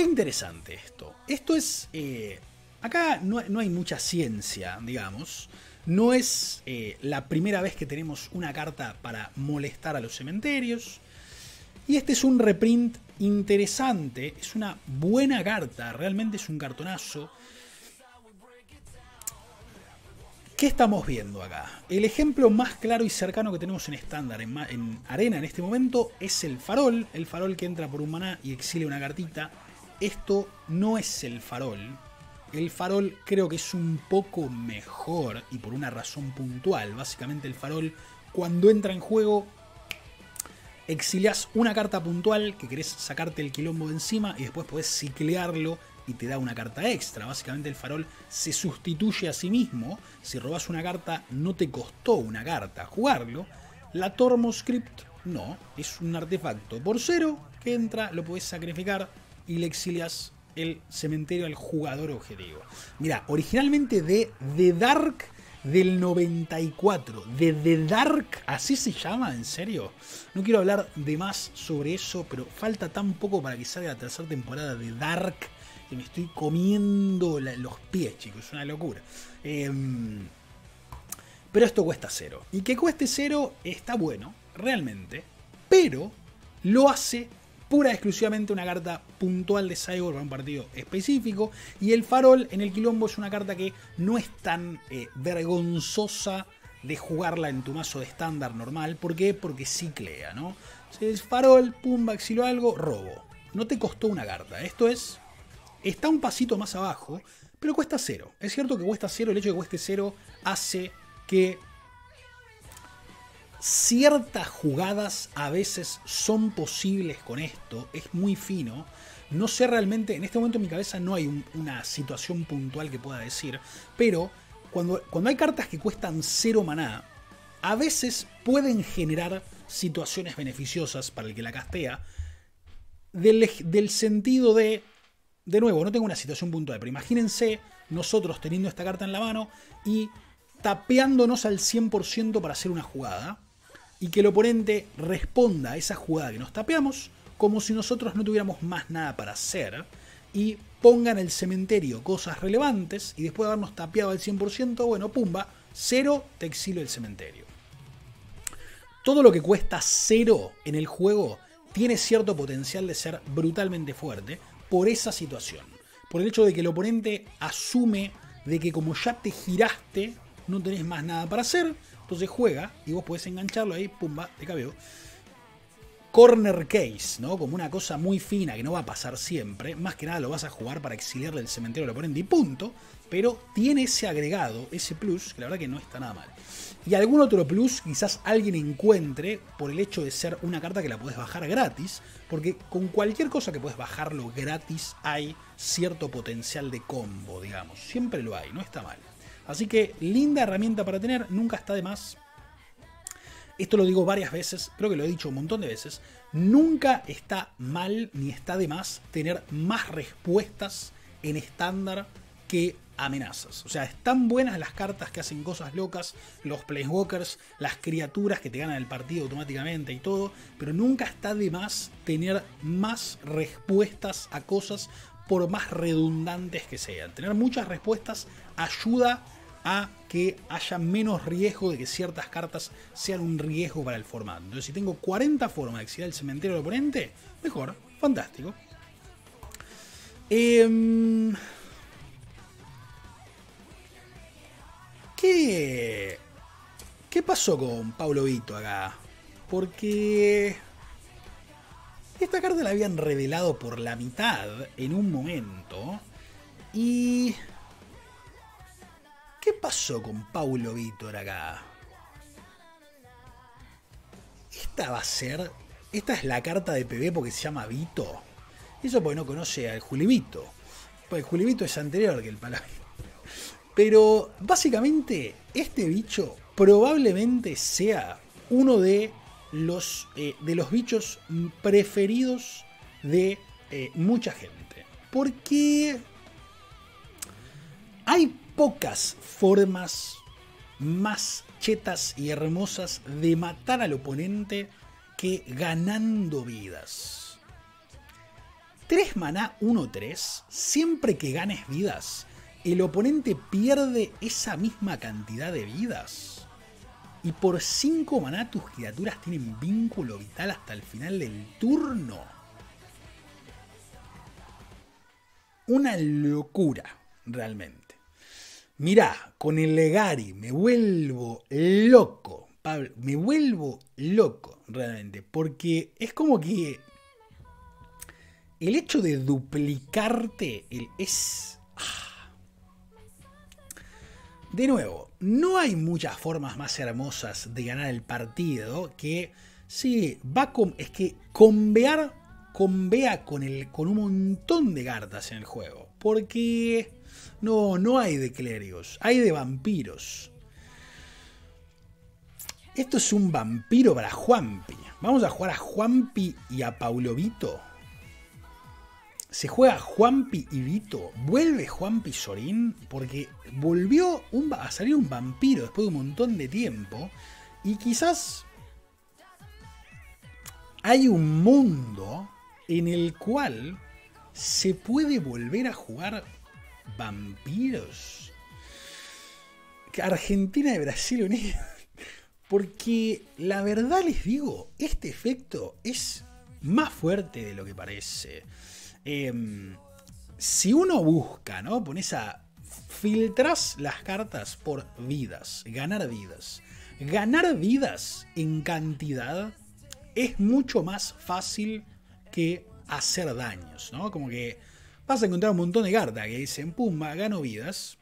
qué interesante esto. Esto es... eh, acá no, no hay mucha ciencia, digamos. No es eh, la primera vez que tenemos una carta para molestar a los cementerios. Y este es un reprint interesante. Es una buena carta. Realmente es un cartonazo. ¿Qué estamos viendo acá? El ejemplo más claro y cercano que tenemos en estándar, en, arena en este momento, es el farol. El farol que entra por un maná y exilia una cartita. Esto no es el farol. El farol creo que es un poco mejor y por una razón puntual. Básicamente el farol cuando entra en juego exilias una carta puntual que querés sacarte el quilombo de encima y después podés ciclearlo y te da una carta extra. Básicamente el farol se sustituye a sí mismo. Si robas una carta no te costó una carta jugarlo. La Tormo Script no, es un artefacto por cero que entra, lo podés sacrificar y le exilias el cementerio al jugador objetivo. Mira, originalmente de The Dark del 94. De The Dark, así se llama, en serio. No quiero hablar de más sobre eso, pero falta tan poco para que salga la tercera temporada de Dark que me estoy comiendo los pies, chicos. Es una locura. Em, pero esto cuesta cero. Y que cueste cero está bueno, realmente. Pero lo hace pura y exclusivamente una carta puntual de Cyborg para un partido específico. Y el farol en el quilombo es una carta que no es tan eh, vergonzosa de jugarla en tu mazo de estándar normal. ¿Por qué? Porque ciclea, ¿no? Si es farol, pumba, exilio algo, robo. No te costó una carta. Esto es. Está un pasito más abajo, pero cuesta cero. Es cierto que cuesta cero, el hecho de que cueste cero hace que ciertas jugadas a veces son posibles con esto, es muy fino. No sé realmente, en este momento en mi cabeza no hay un- una situación puntual que pueda decir, pero cuando, cuando hay cartas que cuestan cero maná, a veces pueden generar situaciones beneficiosas para el que la castea, del, del sentido de, de nuevo, no tengo una situación puntual, pero imagínense nosotros teniendo esta carta en la mano y tapeándonos al 100% para hacer una jugada y que el oponente responda a esa jugada que nos tapeamos como si nosotros no tuviéramos más nada para hacer y pongan en el cementerio cosas relevantes y después de habernos tapeado al 100%, bueno, pumba, cero, te exilio el cementerio. Todo lo que cuesta cero en el juego tiene cierto potencial de ser brutalmente fuerte por esa situación. Por el hecho de que el oponente asume de que como ya te giraste, no tenés más nada para hacer, entonces juega y vos podés engancharlo ahí, pumba, te cabeo. Corner case, ¿no? Como una cosa muy fina que no va a pasar siempre. Más que nada lo vas a jugar para exiliarle el cementerio al oponente y punto. Pero tiene ese agregado, ese plus, que la verdad que no está nada mal. Y algún otro plus quizás alguien encuentre por el hecho de ser una carta que la puedes bajar gratis. Porque con cualquier cosa que puedes bajarlo gratis hay cierto potencial de combo, digamos. Siempre lo hay, no está mal. Así que linda herramienta para tener, nunca está de más. Esto lo digo varias veces, creo que lo he dicho un montón de veces. Nunca está mal ni está de más tener más respuestas en estándar que amenazas. O sea, están buenas las cartas que hacen cosas locas, los planeswalkers, las criaturas que te ganan el partido automáticamente y todo, pero nunca está de más tener más respuestas a cosas por más redundantes que sean. Tener muchas respuestas ayuda a que haya menos riesgo de que ciertas cartas sean un riesgo para el formato. Entonces, si tengo 40 formas de exiliar el cementerio del oponente, mejor, fantástico. Em, ¿Qué, ¿Qué pasó con Pablo Vito acá? Porque esta carta la habían revelado por la mitad en un momento. Y... ¿Qué pasó con Paulo Vítor acá? Esta va a ser. Esta es la carta de PB porque se llama Vito. Eso porque no conoce al Julivito. Pues Julivito es anterior que el Palavito. Pero básicamente, este bicho probablemente sea uno de los, eh, de los bichos preferidos de eh, mucha gente. Porque hay pocas formas más chetas y hermosas de matar al oponente que ganando vidas. 3 maná 1-3, siempre que ganes vidas, el oponente pierde esa misma cantidad de vidas. Y por 5 maná tus criaturas tienen vínculo vital hasta el final del turno. Una locura, realmente. Mirá, con el Legari me vuelvo loco, Pablo, me vuelvo loco, realmente. Porque es como que el hecho de duplicarte el, es... Ah. De nuevo, no hay muchas formas más hermosas de ganar el partido que... Sí, va con... Es que convear, convea con, el, con un montón de cartas en el juego. Porque... No, no hay de clérigos, hay de vampiros. Esto es un vampiro para Juanpi. Vamos a jugar a Juanpi y a Paulovito se juega Juanpi y Vito. Vuelve Juanpi Sorín porque volvió a salir un vampiro después de un montón de tiempo. Y quizás hay un mundo en el cual se puede volver a jugar vampiros. Argentina y Brasil unidos. Porque la verdad les digo, este efecto es más fuerte de lo que parece. Em, si uno busca, ¿no? Pones a. Filtras las cartas por vidas, ganar vidas. Ganar vidas en cantidad es mucho más fácil que hacer daños, ¿no? Como que vas a encontrar un montón de cartas que dicen, pumba, gano vidas.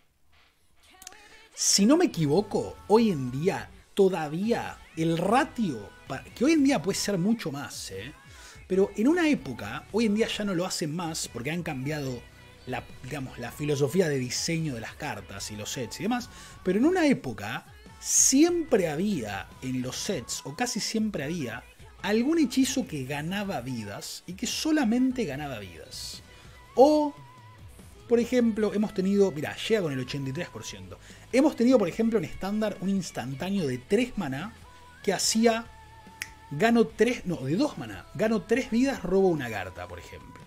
Si no me equivoco, hoy en día todavía el ratio, que hoy en día puede ser mucho más, ¿eh? Pero en una época, hoy en día ya no lo hacen más porque han cambiado la, digamos, la filosofía de diseño de las cartas y los sets y demás. Pero en una época siempre había en los sets, o casi siempre había, algún hechizo que ganaba vidas y que solamente ganaba vidas. O, por ejemplo, hemos tenido, mira, llega con el 83%. Hemos tenido, por ejemplo, en estándar un instantáneo de 3 maná que hacía gano 3, no, de 2 maná, gano 3 vidas, robo una carta, por ejemplo.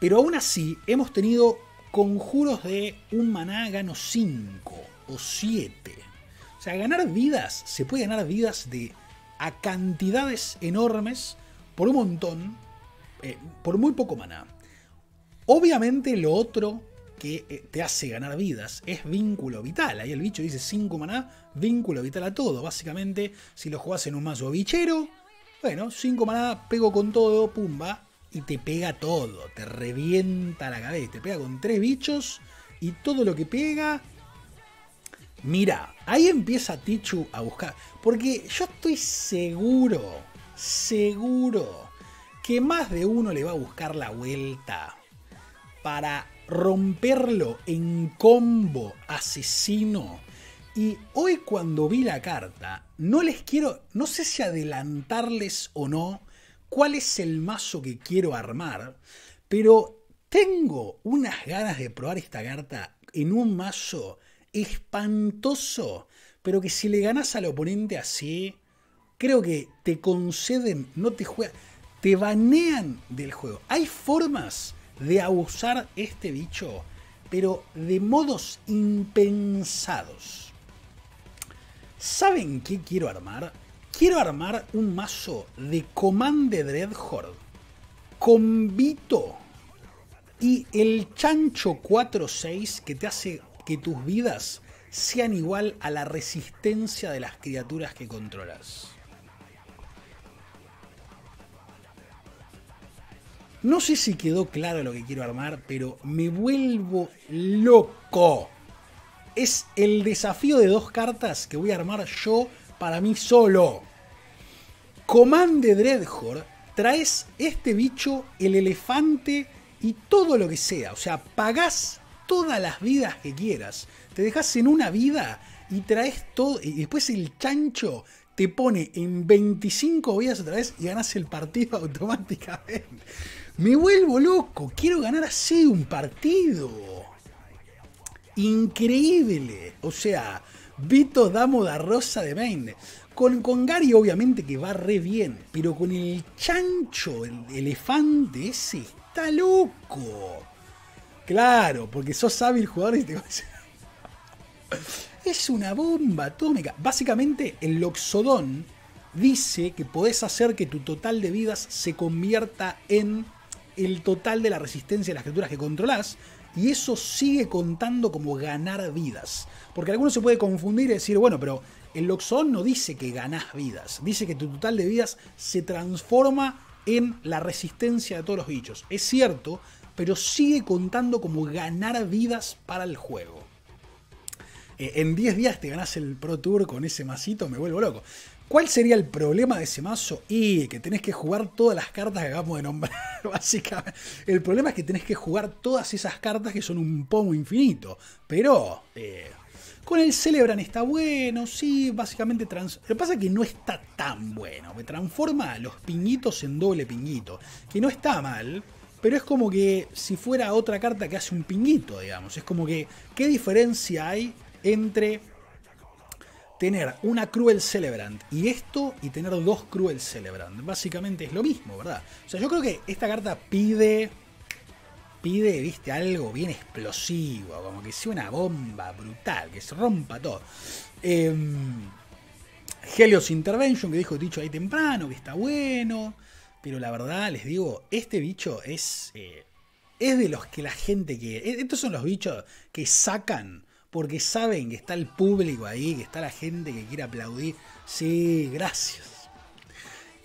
Pero aún así, hemos tenido conjuros de un maná, gano 5 o 7. O sea, ganar vidas, se puede ganar vidas de a cantidades enormes por un montón, eh, por muy poco maná. Obviamente lo otro que eh, te hace ganar vidas es vínculo vital. Ahí el bicho dice 5 maná, vínculo vital a todo. Básicamente, si lo jugás en un mazo bichero, bueno, 5 maná, pego con todo, pumba, y te pega todo, te revienta la cabeza, te pega con 3 bichos y todo lo que pega. Mira, ahí empieza Tichu a buscar, porque yo estoy seguro, seguro que más de uno le va a buscar la vuelta para romperlo en combo asesino. Y hoy cuando vi la carta, no les quiero, no sé si adelantarles o no cuál es el mazo que quiero armar, pero tengo unas ganas de probar esta carta en un mazo espantoso, pero que si le ganas al oponente así, creo que te conceden, no te juegan, te banean del juego. Hay formas de abusar este bicho, pero de modos impensados. ¿Saben qué quiero armar? Quiero armar un mazo de Comande Dreadhorde con Vito y el chancho 4-6 que te hace que tus vidas sean igual a la resistencia de las criaturas que controlas. No sé si quedó claro lo que quiero armar, pero me vuelvo loco. Es el desafío de dos cartas que voy a armar yo para mí solo. Command de Dreadhorde, traes este bicho, el elefante y todo lo que sea. O sea, pagás todas las vidas que quieras. Te dejas en una vida y traes todo. Y después el chancho te pone en 25 vidas otra vez y ganas el partido automáticamente. Me vuelvo loco, quiero ganar así un partido. Increíble. O sea, Vito Damo da Rosa de Maine. Con, con Gary obviamente que va re bien, pero con el chancho, el elefante ese, está loco. Claro, porque sos hábil jugador y te Es una bomba atómica. Básicamente el Loxodon dice que podés hacer que tu total de vidas se convierta en el total de la resistencia de las criaturas que controlás. Y eso sigue contando como ganar vidas. Porque alguno se puede confundir y decir, bueno, pero el Loxodon no dice que ganás vidas. Dice que tu total de vidas se transforma en la resistencia de todos los bichos. Es cierto, pero sigue contando como ganar vidas para el juego. Eh, en 10 días te ganás el Pro Tour con ese masito, me vuelvo loco. ¿Cuál sería el problema de ese mazo? Y que tenés que jugar todas las cartas que acabamos de nombrar, básicamente. El problema es que tenés que jugar todas esas cartas que son un pomo infinito. Pero eh, con el Celebran está bueno, sí, básicamente. Trans Lo que pasa es que no está tan bueno. Me transforma los piñitos en doble piñito. Que no está mal, pero es como que si fuera otra carta que hace un piñito, digamos. Es como que, ¿qué diferencia hay entre tener una Cruel Celebrant y esto y tener dos Cruel Celebrant? Básicamente es lo mismo, ¿verdad? O sea, yo creo que esta carta pide. Pide, viste, algo bien explosivo, como que sea una bomba brutal, que se rompa todo. Em, Helios Intervention, que dijo dicho ahí temprano, que está bueno. Pero la verdad, les digo, este bicho es. Eh, es de los que la gente que. E, estos son los bichos que sacan porque saben que está el público ahí, que está la gente que quiere aplaudir. Sí, gracias.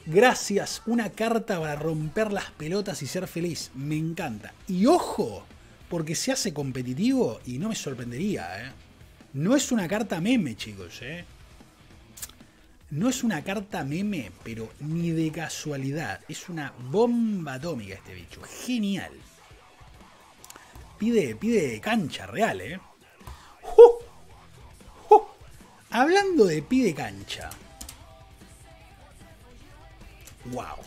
Gracias, una carta para romper las pelotas y ser feliz. Me encanta. Y ojo, porque se hace competitivo y no me sorprendería, ¿eh? No es una carta meme, chicos, ¿eh? No es una carta meme, pero ni de casualidad. Es una bomba atómica este bicho. Genial. Pide, pide cancha real, ¿eh? Hablando de pide cancha. Wow.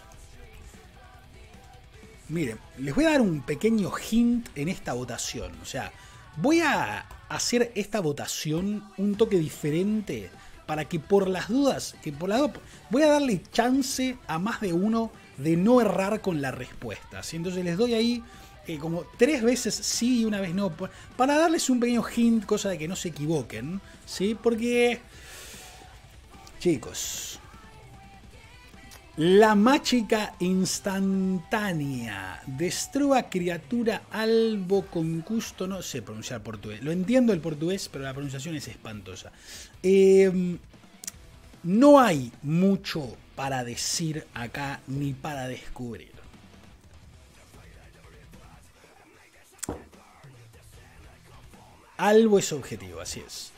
Miren, les voy a dar un pequeño hint en esta votación. O sea, voy a hacer esta votación un toque diferente para que por las dudas, que por la voy a darle chance a más de uno de no errar con la respuesta. Entonces les doy ahí como tres veces sí y una vez no, para darles un pequeño hint, cosa de que no se equivoquen, ¿sí? Porque, chicos, la mágica instantánea. Destruya criatura albo con gusto. No sé pronunciar portugués. Lo entiendo el portugués, pero la pronunciación es espantosa. Em, no hay mucho para decir acá ni para descubrir. Albo es objetivo, así es.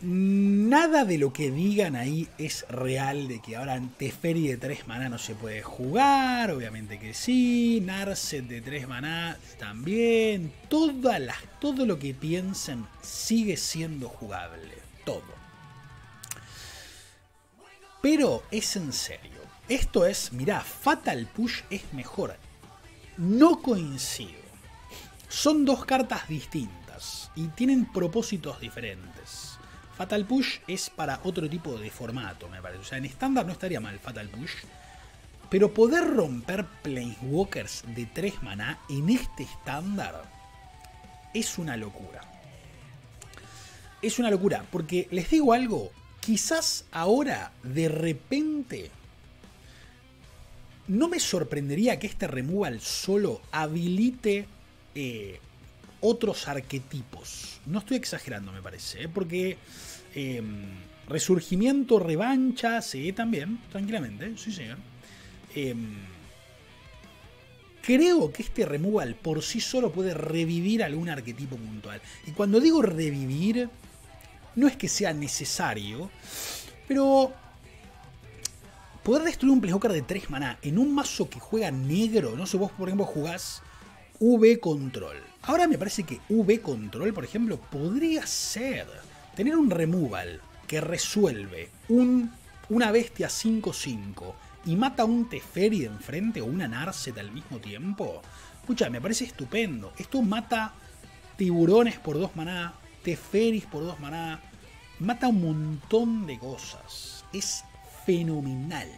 Nada de lo que digan ahí es real, de que ahora Teferi de 3 maná no se puede jugar, obviamente que sí, Narset de 3 maná también, todo lo que piensen sigue siendo jugable, todo. Pero es en serio, esto es, mirá, Fatal Push es mejor, no coincido, son dos cartas distintas y tienen propósitos diferentes. Fatal Push es para otro tipo de formato, me parece. O sea, en estándar no estaría mal Fatal Push. Pero poder romper Planeswalkers de 3 maná en este estándar es una locura. Es una locura, porque les digo algo, quizás ahora de repente no me sorprendería que este removal solo habilite eh, otros arquetipos. No estoy exagerando, me parece, ¿eh? porque Em, resurgimiento, revancha, sí, también, tranquilamente, sí, señor. Em, creo que este removal por sí solo puede revivir algún arquetipo puntual. Y cuando digo revivir, no es que sea necesario, pero poder destruir un Planeswalker de 3 maná en un mazo que juega negro, no sé, vos por ejemplo jugás V Control. Ahora me parece que V Control, por ejemplo, podría ser tener un removal que resuelve un, una bestia 5-5 y mata un Teferi de enfrente o una Narset al mismo tiempo, escucha, me parece estupendo. Esto mata tiburones por 2 maná, Teferis por 2 maná, mata un montón de cosas. Es fenomenal.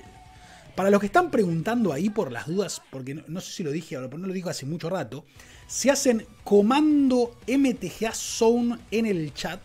Para los que están preguntando ahí por las dudas, porque no, sé si lo dije pero no lo digo hace mucho rato, se hacen comando MTGA Zone en el chat.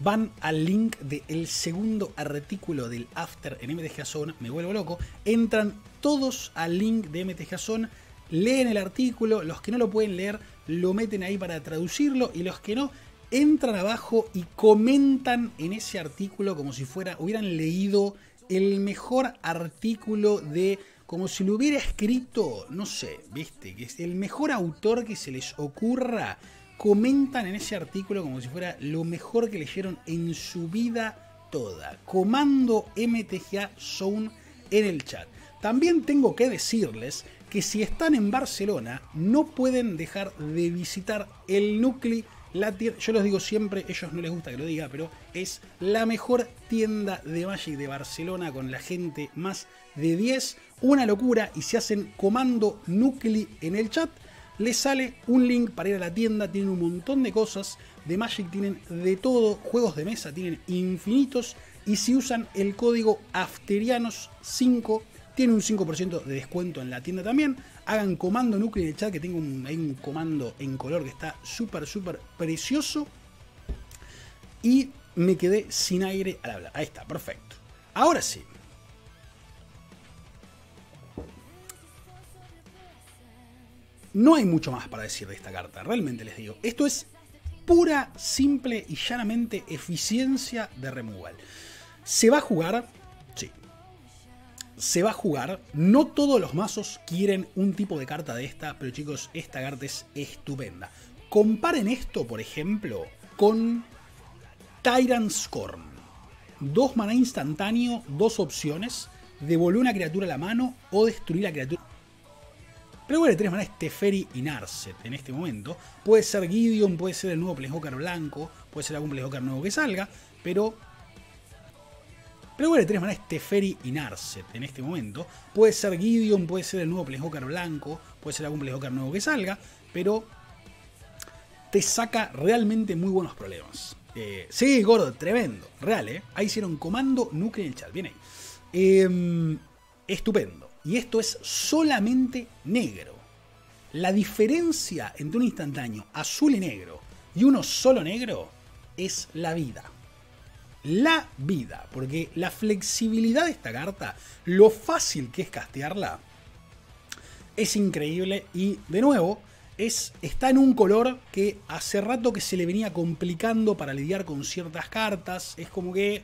Van al link del segundo artículo del After en MTGA Zone, me vuelvo loco. Entran todos al link de MTGA Zone, leen el artículo, los que no lo pueden leer lo meten ahí para traducirlo y los que no entran abajo y comentan en ese artículo como si fuera hubieran leído el mejor artículo de como si lo hubiera escrito, no sé, viste, que es el mejor autor que se les ocurra, comentan en ese artículo como si fuera lo mejor que leyeron en su vida toda. Comando MTGA Zone en el chat. También tengo que decirles que si están en Barcelona no pueden dejar de visitar el núcleo yo los digo siempre, ellos no les gusta que lo diga, pero es la mejor tienda de Magic de Barcelona con la gente más de 10. Una locura y si hacen comando Nucli en el chat, les sale un link para ir a la tienda. Tienen un montón de cosas de Magic, tienen de todo, juegos de mesa, tienen infinitos. Y si usan el código Afterianos5, tienen un 5% de descuento en la tienda también hagan comando núcleo en el chat, que tengo un, hay un comando en color que está súper, súper precioso. Y me quedé sin aire al hablar. Ahí está, perfecto. Ahora sí. No hay mucho más para decir de esta carta, realmente les digo. Esto es pura, simple y llanamente eficiencia de removal. Se va a jugar se va a jugar. No todos los mazos quieren un tipo de carta de esta, pero chicos, esta carta es estupenda. Comparen esto, por ejemplo, con Tyrant Scorn. Dos mana instantáneo, dos opciones. Devolver una criatura a la mano o destruir la criatura. Pero bueno, tres mana es Teferi y Narset en este momento. Puede ser Gideon, puede ser el nuevo Planeswalker blanco, puede ser algún Planeswalker nuevo que salga, pero pero bueno, tres maneras Teferi y Narset en este momento. Puede ser Gideon, puede ser el nuevo Planeswalker blanco, puede ser algún Planeswalker nuevo que salga, pero te saca realmente muy buenos problemas. Eh, sí, gordo, tremendo, real, ¿eh? Ahí hicieron comando nuclear en el chat, bien ahí. Em, estupendo. Y esto es solamente negro. La diferencia entre un instantáneo azul y negro y uno solo negro es la vida la vida. Porque la flexibilidad de esta carta, lo fácil que es castearla, es increíble. Y de nuevo, es, está en un color que hace rato que se le venía complicando para lidiar con ciertas cartas. Es como que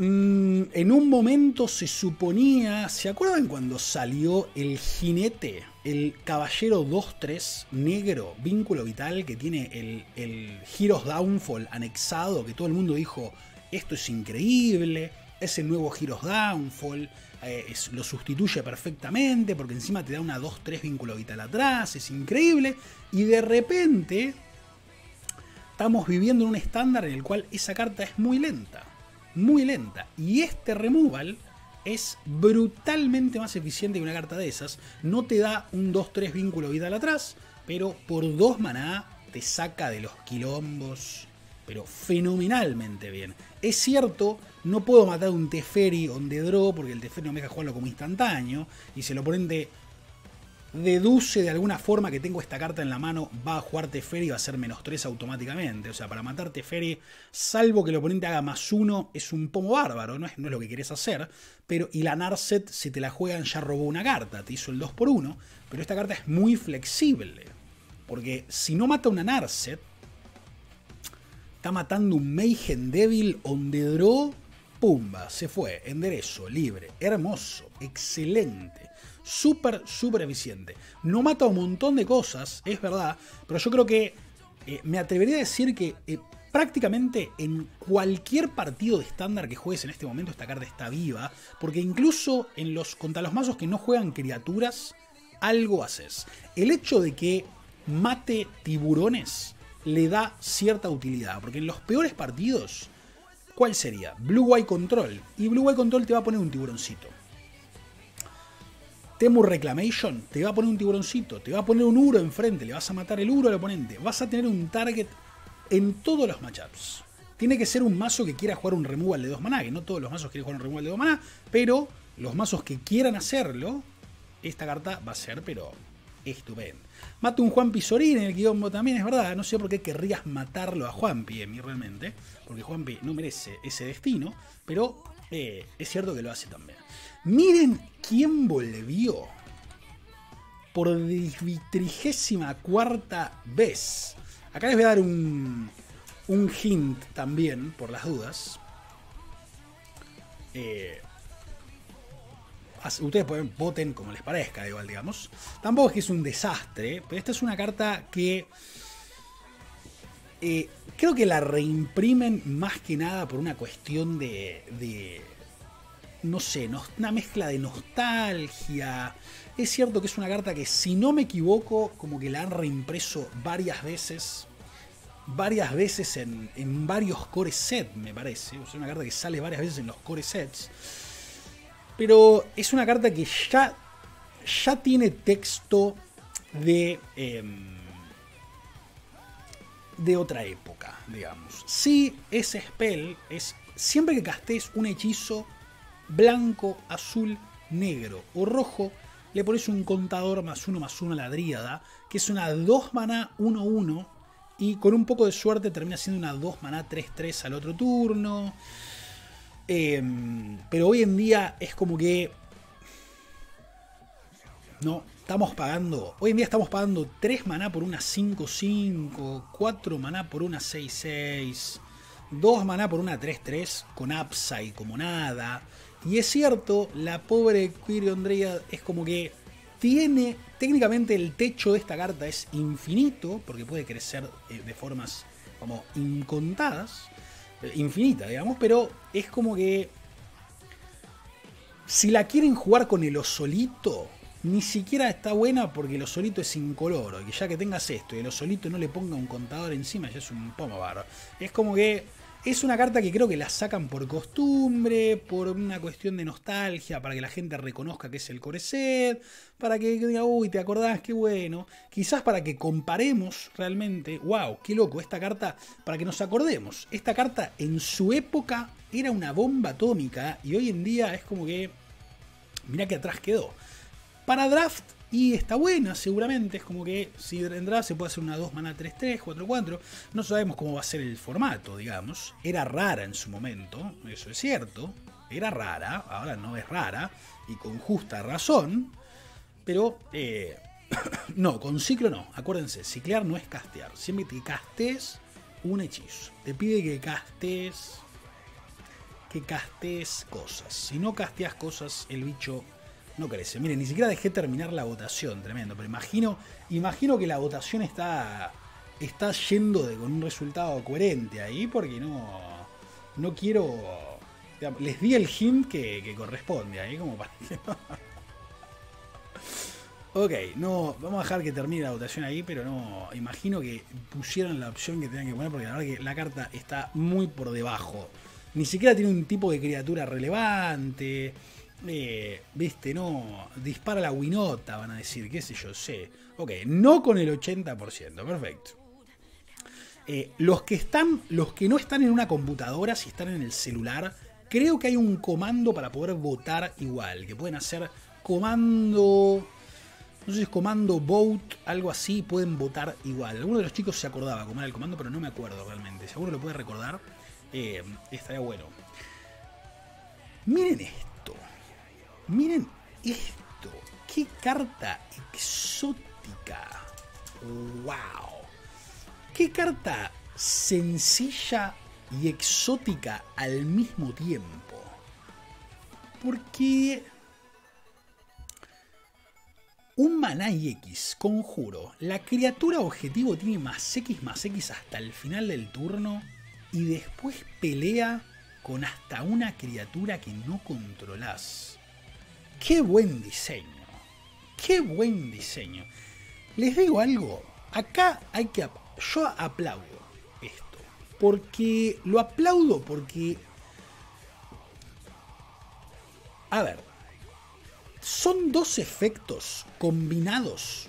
Mm, en un momento se suponía, ¿se acuerdan cuando salió el jinete, el caballero 2-3 negro, vínculo vital, que tiene el, el Heroes Downfall anexado, que todo el mundo dijo, esto es increíble, es el nuevo Heroes Downfall, eh, lo sustituye perfectamente, porque encima te da una 2-3 vínculo vital atrás, es increíble, y de repente estamos viviendo en un estándar en el cual esa carta es muy lenta muy lenta. Y este removal es brutalmente más eficiente que una carta de esas. No te da un 2-3 vínculo vital atrás, pero por 2 maná te saca de los quilombos, pero fenomenalmente bien. Es cierto, no puedo matar un Teferi on the draw porque el Teferi no me deja jugarlo como instantáneo y si el oponente deduce de alguna forma que tengo esta carta en la mano, va a jugar Teferi y va a ser menos 3 automáticamente. O sea, para matar Teferi, salvo que el oponente haga más 1, es un pomo bárbaro, no es, no es lo que querés hacer. Pero, y la Narset, si te la juegan, ya robó una carta, te hizo el 2 por 1 Pero esta carta es muy flexible. Porque si no mata una Narset, está matando un Mayhem Devil on draw. Pumba, se fue, enderezo, libre, hermoso, excelente súper, súper eficiente. No mata un montón de cosas, es verdad, pero yo creo que eh, me atrevería a decir que eh, prácticamente en cualquier partido de estándar que juegues en este momento esta carta está viva, porque incluso en los contra los mazos que no juegan criaturas, algo haces. El hecho de que mate tiburones le da cierta utilidad, porque en los peores partidos, ¿cuál sería? Blue White Control. Y Blue White Control te va a poner un tiburoncito. Temur Reclamation te va a poner un tiburoncito, te va a poner un uro enfrente, le vas a matar el uro al oponente, vas a tener un target en todos los matchups. Tiene que ser un mazo que quiera jugar un removal de 2 maná, que no todos los mazos quieren jugar un removal de 2 maná, pero los mazos que quieran hacerlo, esta carta va a ser, pero estupendo. Mata un Juan Pisorín en el guion también, es verdad. No sé por qué querrías matarlo a Juanpi, mí realmente, porque Juanpi no merece ese destino, pero eh, es cierto que lo hace también. Miren quién volvió por trigésima cuarta vez. Acá les voy a dar un, un hint también, por las dudas. Eh, ustedes pueden voten como les parezca, igual, digamos. Tampoco es que es un desastre, pero esta es una carta que eh, creo que la reimprimen más que nada por una cuestión de, de no sé, una mezcla de nostalgia. Es cierto que es una carta que, si no me equivoco, como que la han reimpreso varias veces varias veces en, varios core sets, me parece. O sea, una carta que sale varias veces en los core sets. Pero es una carta que ya, ya tiene texto de, em, de otra época, digamos. Si ese spell es siempre que castes un hechizo blanco, azul, negro o rojo, le pones un contador más uno más uno a la dríada, que es una 2 mana 1-1 y con un poco de suerte termina siendo una 2 maná 3-3 al otro turno. Em, pero hoy en día es como que. No, estamos pagando. Hoy en día estamos pagando 3 maná por una 5-5, 4 maná por una 6-6, 2 maná por una 3-3 con upside como nada. Y es cierto, la pobre Quirion Dryad es como que tiene, técnicamente el techo de esta carta es infinito, porque puede crecer eh, de formas como incontadas, eh, infinita, digamos, pero es como que si la quieren jugar con el osolito, ni siquiera está buena porque el osolito es incoloro, y ya que tengas esto y el osolito no le ponga un contador encima, ya es un pomo barro. Es como que es una carta que creo que la sacan por costumbre, por una cuestión de nostalgia, para que la gente reconozca que es el Coreset, para que diga, uy, te acordás, qué bueno. Quizás para que comparemos realmente, wow, qué loco, esta carta, para que nos acordemos. Esta carta en su época era una bomba atómica y hoy en día es como que, mira que atrás quedó. Para draft y está buena, seguramente. Es como que si vendrá se puede hacer una 2 mana 3-3, 4-4. No sabemos cómo va a ser el formato, digamos. Era rara en su momento, eso es cierto. Era rara, ahora no es rara. Y con justa razón. Pero, eh, no, con ciclo no. Acuérdense, ciclear no es castear. Siempre que castes un hechizo. Te pide que castes. Que castes cosas. Si no casteas cosas, el bicho no crece. Miren, ni siquiera dejé terminar la votación, tremendo. Pero imagino, imagino que la votación está, está yendo con un resultado coherente ahí, porque no, no quiero. les di el hint que, corresponde ahí, como para que Ok, no, vamos a dejar que termine la votación ahí, pero no, imagino que pusieron la opción que tenían que poner, porque la verdad que la carta está muy por debajo. Ni siquiera tiene un tipo de criatura relevante. Eh, viste, no, dispara la winota, van a decir, qué sé yo, sé. Ok, no con el 80%, perfecto. Eh, los que están, los que no están en una computadora, si están en el celular, creo que hay un comando para poder votar igual, que pueden hacer comando, no sé si es comando vote, algo así, pueden votar igual. Alguno de los chicos se acordaba cómo era el comando, pero no me acuerdo realmente. Si alguno lo puede recordar, eh, estaría bueno. Miren esto. Miren esto. Qué carta exótica. ¡Wow! Qué carta sencilla y exótica al mismo tiempo. Porque un maná y X, conjuro, la criatura objetivo tiene más X más X hasta el final del turno y después pelea con hasta una criatura que no controlas. Qué buen diseño. Qué buen diseño. Les digo algo. Acá hay que... Yo aplaudo esto. Porque lo aplaudo porque... A ver. Son dos efectos combinados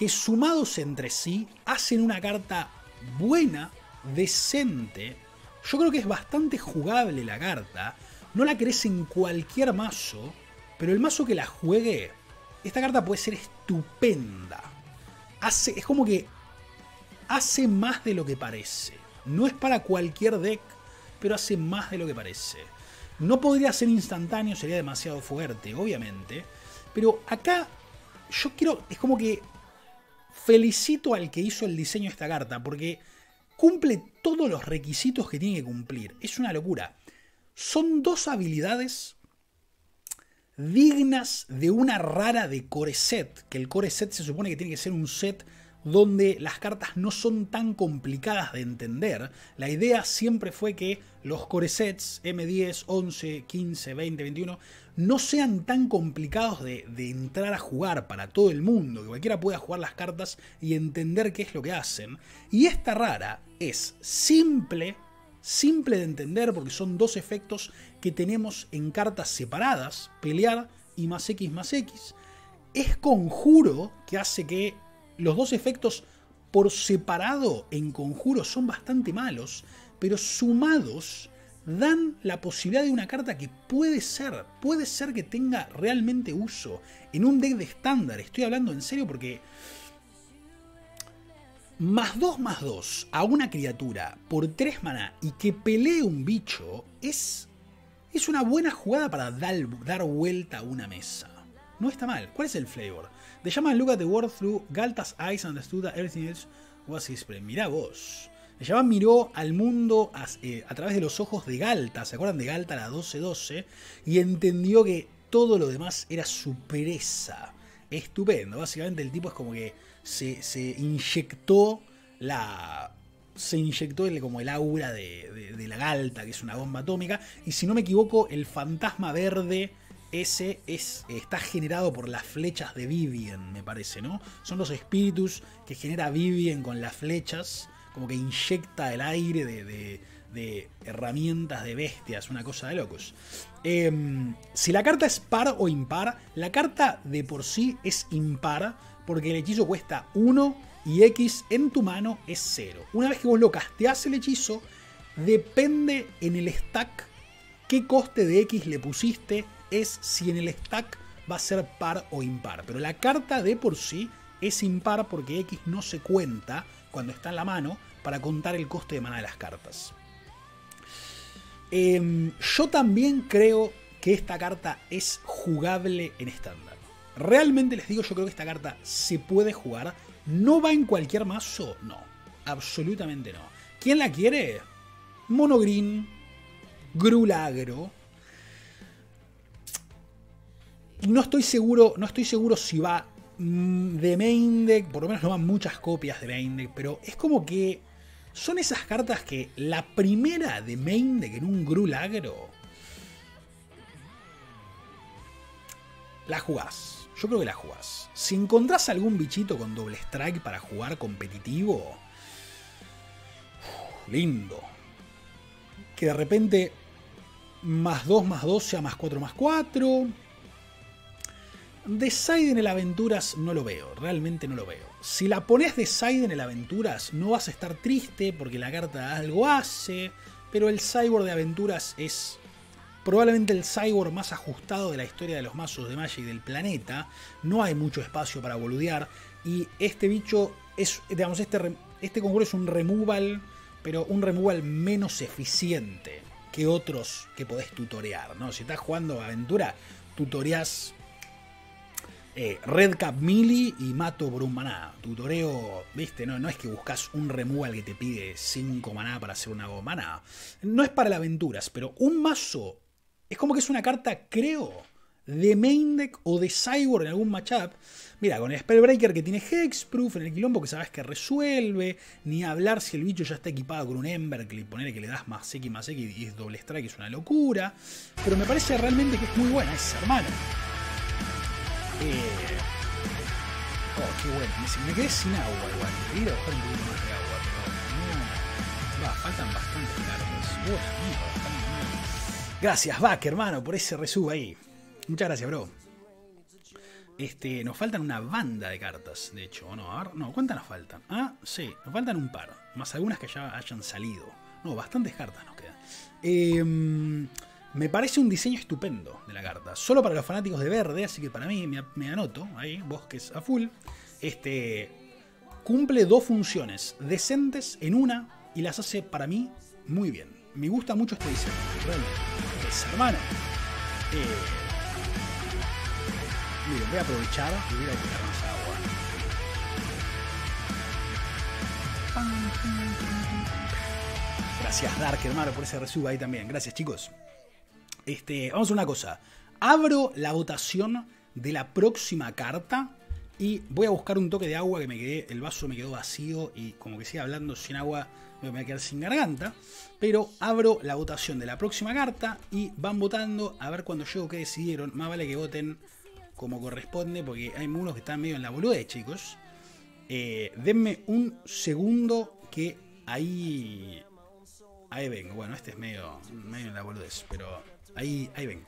que sumados entre sí hacen una carta buena, decente. Yo creo que es bastante jugable la carta. No la querés en cualquier mazo, pero el mazo que la juegue, esta carta puede ser estupenda. Es como que hace más de lo que parece. No es para cualquier deck, pero hace más de lo que parece. No podría ser instantáneo, sería demasiado fuerte, obviamente. Pero acá yo quiero, es como que felicito al que hizo el diseño de esta carta, porque cumple todos los requisitos que tiene que cumplir. Es una locura. Son dos habilidades dignas de una rara de core set, que el core set se supone que tiene que ser un set donde las cartas no son tan complicadas de entender. La idea siempre fue que los core sets M10, 11, 15, 20, 21 no sean tan complicados de, entrar a jugar para todo el mundo, que cualquiera pueda jugar las cartas y entender qué es lo que hacen. Y esta rara es simple, simple de entender porque son dos efectos que tenemos en cartas separadas, pelear y más X más X. Es conjuro que hace que los dos efectos por separado en conjuro son bastante malos, pero sumados dan la posibilidad de una carta que puede ser, puede ser que tenga realmente uso en un deck de estándar. Estoy hablando en serio porque más 2 más 2 a una criatura por 3 mana y que pelee un bicho es, es una buena jugada para dar, dar vuelta a una mesa. No está mal. ¿Cuál es el flavor? The llaman look at the through Galta's eyes understood everything else was his. Mirá vos. The Shaman miró al mundo eh, a, través de los ojos de Galta, ¿se acuerdan de Galta la 1212? Y entendió que todo lo demás era su pereza. Estupendo, básicamente el tipo es como que se, inyectó la... Se inyectó el, como el aura de, de la Galta, que es una bomba atómica. Y si no me equivoco, el fantasma verde ese es, está generado por las flechas de Vivian, me parece, ¿no? Son los espíritus que genera Vivian con las flechas, como que inyecta el aire de, herramientas de bestias, una cosa de locos. Em, si la carta es par o impar, la carta de por sí es impar, porque el hechizo cuesta 1 y X en tu mano es 0. Una vez que vos lo casteás el hechizo, depende en el stack qué coste de X le pusiste es si en el stack va a ser par o impar. Pero la carta de por sí es impar porque X no se cuenta cuando está en la mano para contar el coste de mana de las cartas. Em, yo también creo que esta carta es jugable en estándar. Realmente les digo, yo creo que esta carta se puede jugar. ¿No va en cualquier mazo? No, absolutamente no. ¿Quién la quiere? Monogreen, Grulagro, no estoy seguro, no estoy seguro si va mm, de main deck, por lo menos no van muchas copias de main deck, pero es como que son esas cartas que la primera de main deck en un Grul agro la jugás. Yo creo que la jugás. Si encontrás algún bichito con doble strike para jugar competitivo, lindo. Que de repente más 2 más 2 sea más 4 más 4 de side en el Aventuras no lo veo, realmente no lo veo. Si la pones de side en el Aventuras no vas a estar triste porque la carta algo hace, pero el Cyborg de Aventuras es probablemente el Cyborg más ajustado de la historia de los mazos de Magic del planeta. No hay mucho espacio para boludear y este bicho es, digamos, este, este conjuro es un removal, pero un removal menos eficiente que otros que podés tutorear, ¿no? Si estás jugando aventura, tutoreás eh, Red Cap Mili y mato por un maná. Tutoreo, viste, no, no es que buscas un removal que te pide 5 maná para hacer una maná. No es para las aventuras, pero un mazo es como que es una carta, creo, de main deck o de cyborg en algún matchup. Mira, con el Spellbreaker que tiene Hexproof en el quilombo que sabes que resuelve, ni hablar si el bicho ya está equipado con un Emberclip, ponerle que le das más X más X y es doble strike, es una locura. Pero me parece realmente que es muy buena esa, hermano. Eh... Oh, qué bueno. Me, quedé sin agua igual. Quería ir más de agua, pero no. Va, faltan bastantes cartas. Dios mío, Gracias, Back, hermano, por ese resub ahí. Muchas gracias, bro. Este, nos faltan una banda de cartas, de hecho, ¿no? A ver, no, ¿cuántas nos faltan? Ah, sí, nos faltan un par, más algunas que ya hayan salido. No, bastantes cartas nos quedan. Em, me parece un diseño estupendo de la carta, solo para los fanáticos de verde, así que para mí me, anoto, ahí, bosques a full. Este, cumple dos funciones decentes en una y las hace para mí muy bien. Me gusta mucho este diseño, realmente. Es hermano. Eh, voy a aprovechar y voy a buscar más agua. Gracias Dark, hermano, por ese resubo ahí también. Gracias, chicos. Este, vamos a una cosa. Abro la votación de la próxima carta y voy a buscar un toque de agua que me quedé, el vaso me quedó vacío y como que siga hablando sin agua me voy a quedar sin garganta. Pero abro la votación de la próxima carta y van votando a ver cuando llego que decidieron. Más vale que voten como corresponde porque hay unos que están medio en la boludez, chicos. Eh, denme un segundo que ahí... Ahí vengo. Bueno, este es medio, medio en la boludez, pero ahí, ahí vengo.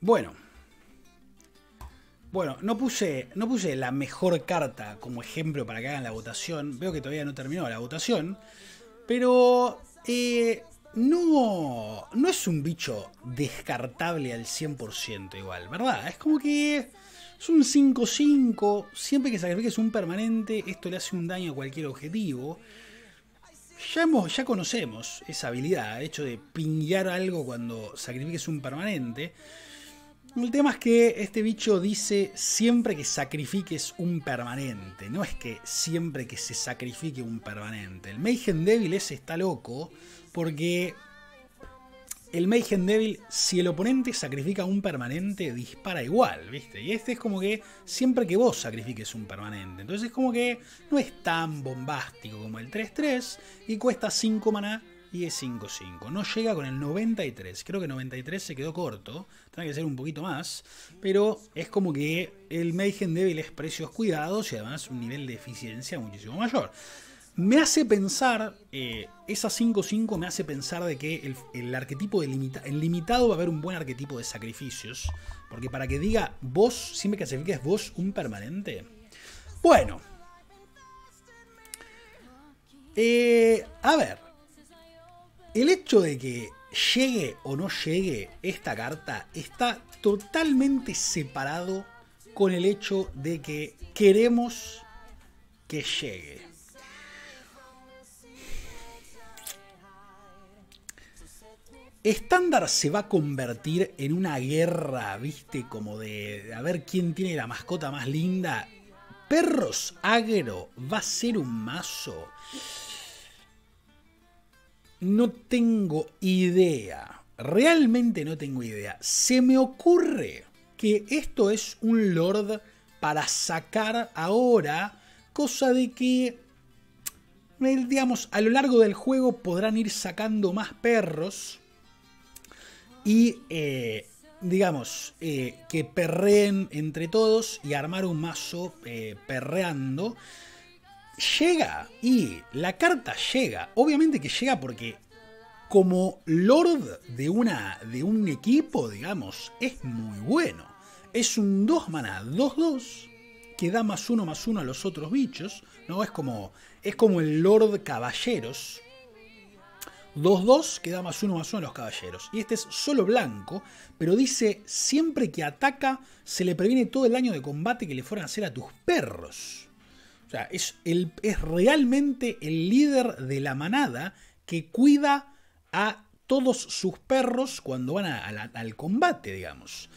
Bueno. Bueno, no puse, no puse la mejor carta como ejemplo para que hagan la votación. Veo que todavía no terminó la votación. Pero eh, no, no es un bicho descartable al 100% igual, ¿verdad? Es como que es un 5-5. Siempre que sacrifiques un permanente, esto le hace un daño a cualquier objetivo. Ya, hemos, ya conocemos esa habilidad, el hecho de pinguear algo cuando sacrifiques un permanente. El tema es que este bicho dice siempre que sacrifiques un permanente, no es que siempre que se sacrifique un permanente. El Mayhem Devil ese está loco porque el Mayhem Devil, si el oponente sacrifica un permanente, dispara igual, ¿viste? Y este es como que siempre que vos sacrifiques un permanente. Entonces es como que no es tan bombástico como el 3-3 y cuesta 5 maná y es 5-5. No llega con el 93. Creo que 93 se quedó corto. Tiene que ser un poquito más. Pero es como que el Mayhem Devil es precios cuidados y además un nivel de eficiencia muchísimo mayor. Me hace pensar, eh, esa 5-5 me hace pensar de que el, arquetipo de limitado va a haber un buen arquetipo de sacrificios. Porque para que diga vos, que sacrifiques vos un permanente. Bueno. Eh, a ver, el hecho de que llegue o no llegue esta carta está totalmente separado con el hecho de que queremos que llegue. Estándar se va a convertir en una guerra, viste, como de a ver quién tiene la mascota más linda perros agro va a ser un mazo. No tengo idea. Realmente no tengo idea. Se me ocurre que esto es un Lord para sacar ahora, cosa de que, digamos, a lo largo del juego podrán ir sacando más perros y, eh, digamos, eh, que perreen entre todos y armar un mazo eh, perreando llega y la carta llega. Obviamente que llega porque como lord de, una, de un equipo, digamos, es muy bueno. Es un 2 mana 2-2 que da más uno más uno a los otros bichos. ¿no? Es, como, es como el lord caballeros. 2-2 que da más uno más uno a los caballeros. Y este es solo blanco, pero dice, siempre que ataca se le previene todo el daño de combate que le fueran a hacer a tus perros. O sea, es, el, es realmente el líder de la manada que cuida a todos sus perros cuando van al combate, digamos.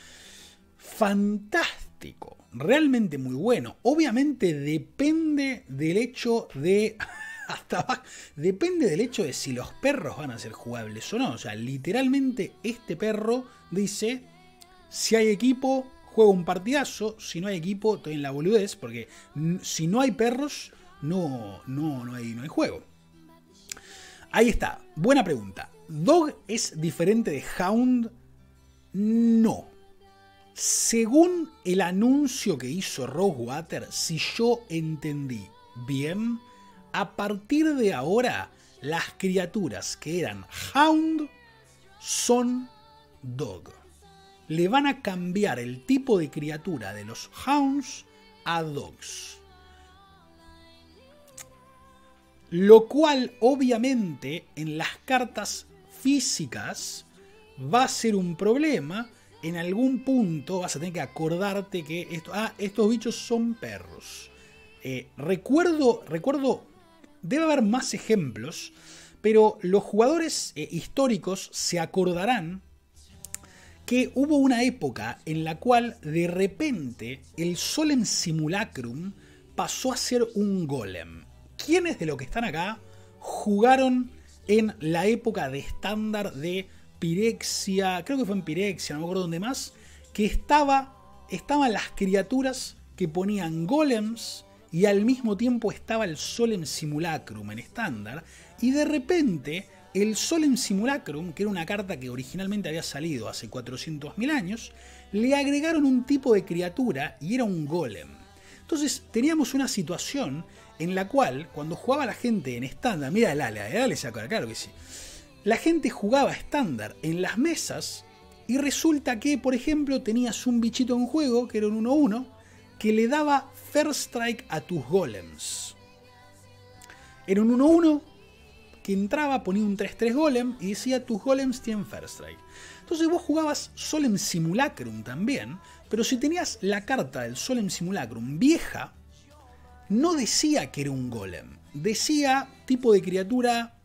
Fantástico, realmente muy bueno. Obviamente depende del hecho de... Hasta depende del hecho de si los perros van a ser jugables o no. O sea, literalmente este perro dice, si hay equipo, juego un partidazo, si no hay equipo, estoy en la boludez, porque si no hay perros, no, no, no, hay, no hay juego. Ahí está, buena pregunta. ¿Dog es diferente de Hound? No. Según el anuncio que hizo Rosewater, si yo entendí bien, a partir de ahora las criaturas que eran Hound son Dog le van a cambiar el tipo de criatura de los Hounds a Dogs. Lo cual obviamente en las cartas físicas va a ser un problema. En algún punto vas a tener que acordarte que ah, estos bichos son perros. Eh, recuerdo, recuerdo, debe haber más ejemplos, pero los jugadores eh, históricos se acordarán que hubo una época en la cual de repente el Solem Simulacrum pasó a ser un golem. ¿Quiénes de los que están acá jugaron en la época de estándar de Pirexia? Creo que fue en Pirexia, no me acuerdo dónde más. Que estaba, estaban las criaturas que ponían golems y al mismo tiempo estaba el Solem Simulacrum en estándar. Y de repente el Solem Simulacrum, que era una carta que originalmente había salido hace 400.000 años, le agregaron un tipo de criatura y era un golem. Entonces teníamos una situación en la cual, cuando jugaba la gente en estándar, mira el Ale, el Ale se acuerda, claro que sí. La gente jugaba estándar en las mesas y resulta que, por ejemplo, tenías un bichito en juego, que era un 1-1, que le daba First Strike a tus golems. Era un 1-1 que entraba, ponía un 3-3 golem y decía tus golems tienen first strike. Entonces vos jugabas Solem Simulacrum también, pero si tenías la carta del Solem Simulacrum vieja, no decía que era un golem, decía tipo de criatura,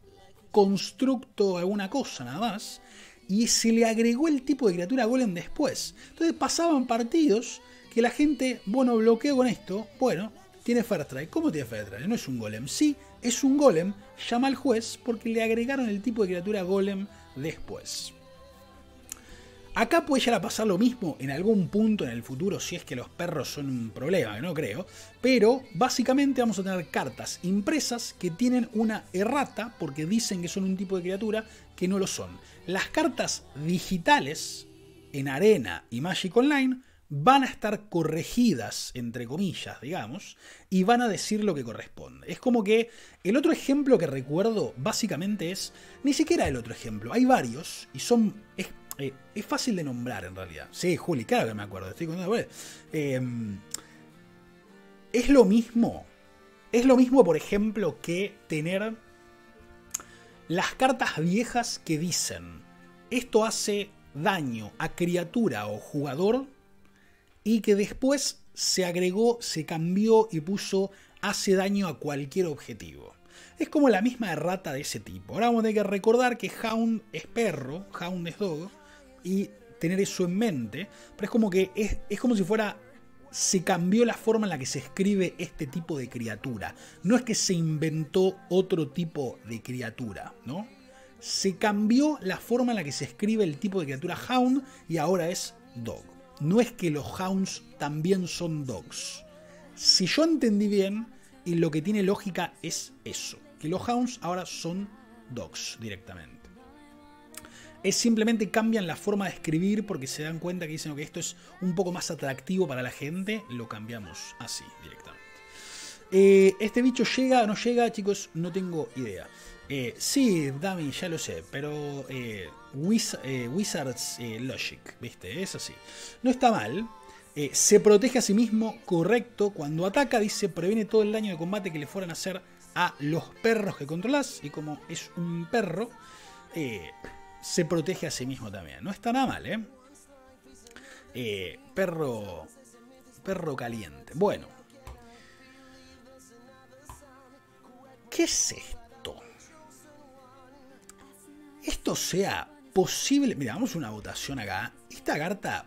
constructo, alguna cosa nada más, y se le agregó el tipo de criatura golem después. Entonces pasaban partidos que la gente, bueno, bloqueo con esto, bueno, tiene First Strike. ¿Cómo tiene First Strike? No es un golem. Sí, es un golem, llama al juez porque le agregaron el tipo de criatura golem después. Acá puede llegar a pasar lo mismo en algún punto en el futuro si es que los perros son un problema, que no creo. Pero básicamente vamos a tener cartas impresas que tienen una errata porque dicen que son un tipo de criatura que no lo son. Las cartas digitales en Arena y Magic Online van a estar corregidas, entre comillas, digamos, y van a decir lo que corresponde. Es como que el otro ejemplo que recuerdo básicamente es, ni siquiera el otro ejemplo, hay varios y son... Es, eh, fácil de nombrar en realidad. Sí, Juli, claro que me acuerdo, estoy contando. Eh, es lo mismo. Es lo mismo, por ejemplo, que tener las cartas viejas que dicen, esto hace daño a criatura o jugador y que después se agregó, se cambió y puso hace daño a cualquier objetivo. Es como la misma errata de ese tipo. Ahora vamos a tener que recordar que Hound es perro, Hound es dog, y tener eso en mente, pero es como que es, como si fuera se cambió la forma en la que se escribe este tipo de criatura. No es que se inventó otro tipo de criatura, ¿no? Se cambió la forma en la que se escribe el tipo de criatura Hound y ahora es Dog. No es que los Hounds también son Dogs. Si yo entendí bien, y lo que tiene lógica es eso, que los Hounds ahora son Dogs directamente es simplemente cambian la forma de escribir porque se dan cuenta que dicen que esto es un poco más atractivo para la gente, lo cambiamos así directamente. Eh, ¿Este bicho llega o no llega, chicos? No tengo idea. Eh, sí, Dami, ya lo sé, pero eh, Wizards Logic, ¿viste? Es así. No está mal. se protege a sí mismo, correcto. Cuando ataca, dice, previene todo el daño de combate que le fueran a hacer a los perros que controlas. Y como es un perro, se protege a sí mismo también. No está nada mal, ¿eh? ¿eh? perro. Perro caliente. Bueno. ¿Qué es esto? Esto sea posible. Mira, vamos a una votación acá. Esta carta,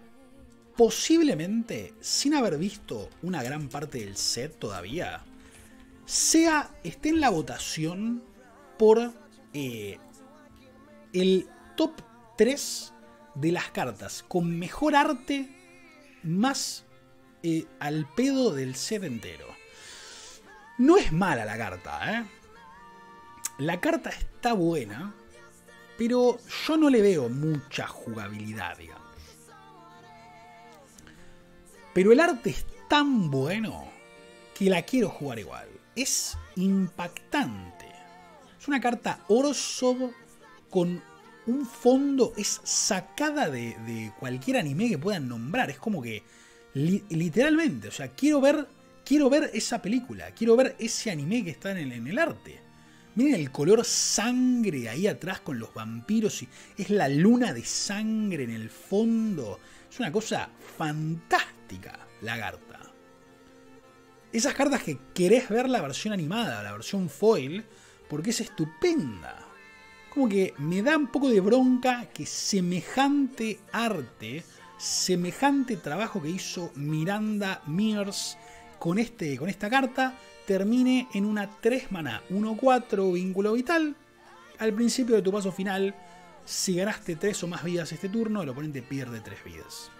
posiblemente, sin haber visto una gran parte del set todavía, sea. esté en la votación por eh, el top 3 de las cartas con mejor arte más eh, al pedo del set entero. No es mala la carta, ¿eh? La carta está buena, pero yo no le veo mucha jugabilidad, digamos. Pero el arte es tan bueno que la quiero jugar igual. Es impactante. Es una carta Orsov con un fondo, es sacada de, cualquier anime que puedan nombrar. Es como que, literalmente, o sea, quiero ver, quiero ver esa película, quiero ver ese anime que está en el arte. Miren el color sangre ahí atrás con los vampiros y es la luna de sangre en el fondo. Es una cosa fantástica, la carta. Esas cartas que querés ver la versión animada, la versión foil, porque es estupenda como que me da un poco de bronca que semejante arte, semejante trabajo que hizo Miranda Mears con, este, con esta carta, termine en una 3 mana 1-4 vínculo vital. Al principio de tu paso final, si ganaste 3 o más vidas este turno, el oponente pierde 3 vidas.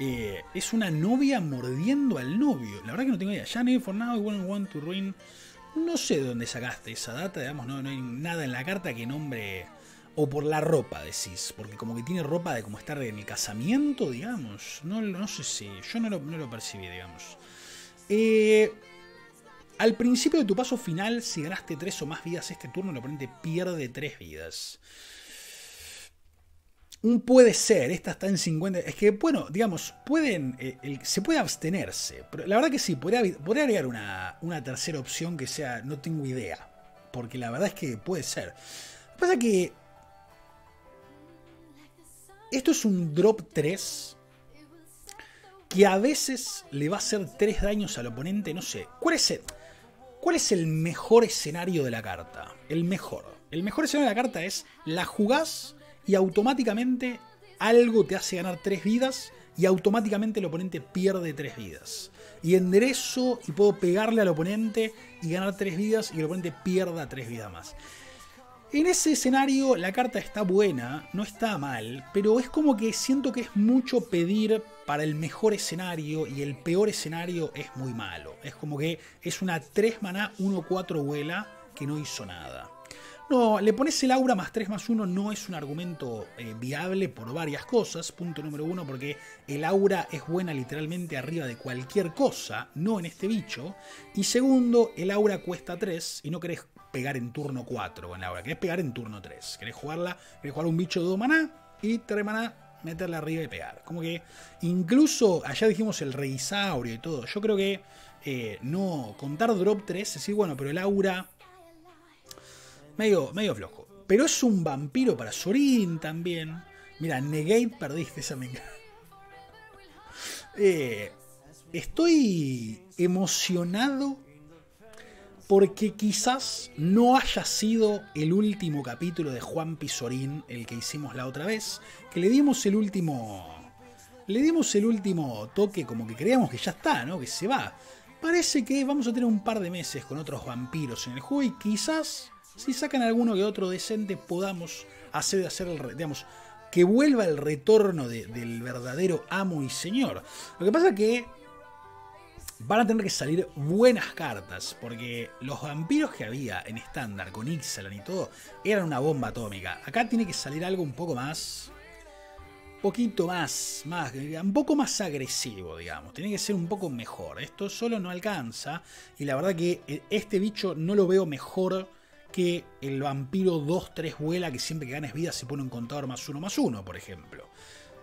Eh, es una novia mordiendo al novio. La verdad que no tengo idea. Ya for now, I want to ruin no sé de dónde sacaste esa data, digamos, no, hay nada en la carta que nombre. O por la ropa, decís, porque como que tiene ropa de como estar en el casamiento, digamos. No, no sé si. Yo no lo, percibí, digamos. Eh, al principio de tu paso final, si ganaste 3 o más vidas este turno, el oponente pierde 3 vidas. Un puede ser, esta está en 50. Es que, bueno, digamos, pueden. Eh, se puede abstenerse. La verdad que sí, podría, agregar una, una, tercera opción que sea. No tengo idea. Porque la verdad es que puede ser. Lo que pasa que. Esto es un drop 3. Que a veces le va a hacer 3 daños al oponente. No sé. ¿Cuál es el, cuál es el mejor escenario de la carta? El mejor. El mejor escenario de la carta es. La jugás y automáticamente algo te hace ganar 3 vidas y automáticamente el oponente pierde 3 vidas. Y enderezo y puedo pegarle al oponente y ganar 3 vidas y el oponente pierda 3 vidas más. En ese escenario la carta está buena, no está mal, pero es como que siento que es mucho pedir para el mejor escenario y el peor escenario es muy malo. Es como que es una 3 maná 1-4 vuela que no hizo nada. No, le pones el aura más 3 más 1 no es un argumento eh, viable por varias cosas. Punto número uno, porque el aura es buena literalmente arriba de cualquier cosa, no en este bicho. Y segundo, el aura cuesta 3 y no querés pegar en turno 4 con el aura, querés pegar en turno 3. Querés jugarla, querés jugar un bicho de 2 maná y 3 maná meterla arriba y pegar. Como que incluso allá dijimos el reisaurio y todo. Yo creo que eh, no contar drop 3, es decir, bueno, pero el aura medio, medio flojo. Pero es un vampiro para Sorin también. Mira, Negate perdiste esa me eh, Estoy emocionado porque quizás no haya sido el último capítulo de Juan Pizorín el que hicimos la otra vez, que le dimos el último le dimos el último toque como que creíamos que ya está, ¿no? Que se va. Parece que vamos a tener un par de meses con otros vampiros en el juego y quizás si sacan alguno que otro decente podamos hacer, hacer el, digamos, que vuelva el retorno del verdadero amo y señor. Lo que pasa que van a tener que salir buenas cartas, porque los vampiros que había en estándar con Ixalan y todo eran una bomba atómica. Acá tiene que salir algo un poco más poquito más, más, un poco más agresivo, digamos. Tiene que ser un poco mejor. Esto solo no alcanza. Y la verdad que este bicho no lo veo mejor que el vampiro 2-3 vuela, que siempre que ganes vida se pone un contador más uno más uno, por ejemplo.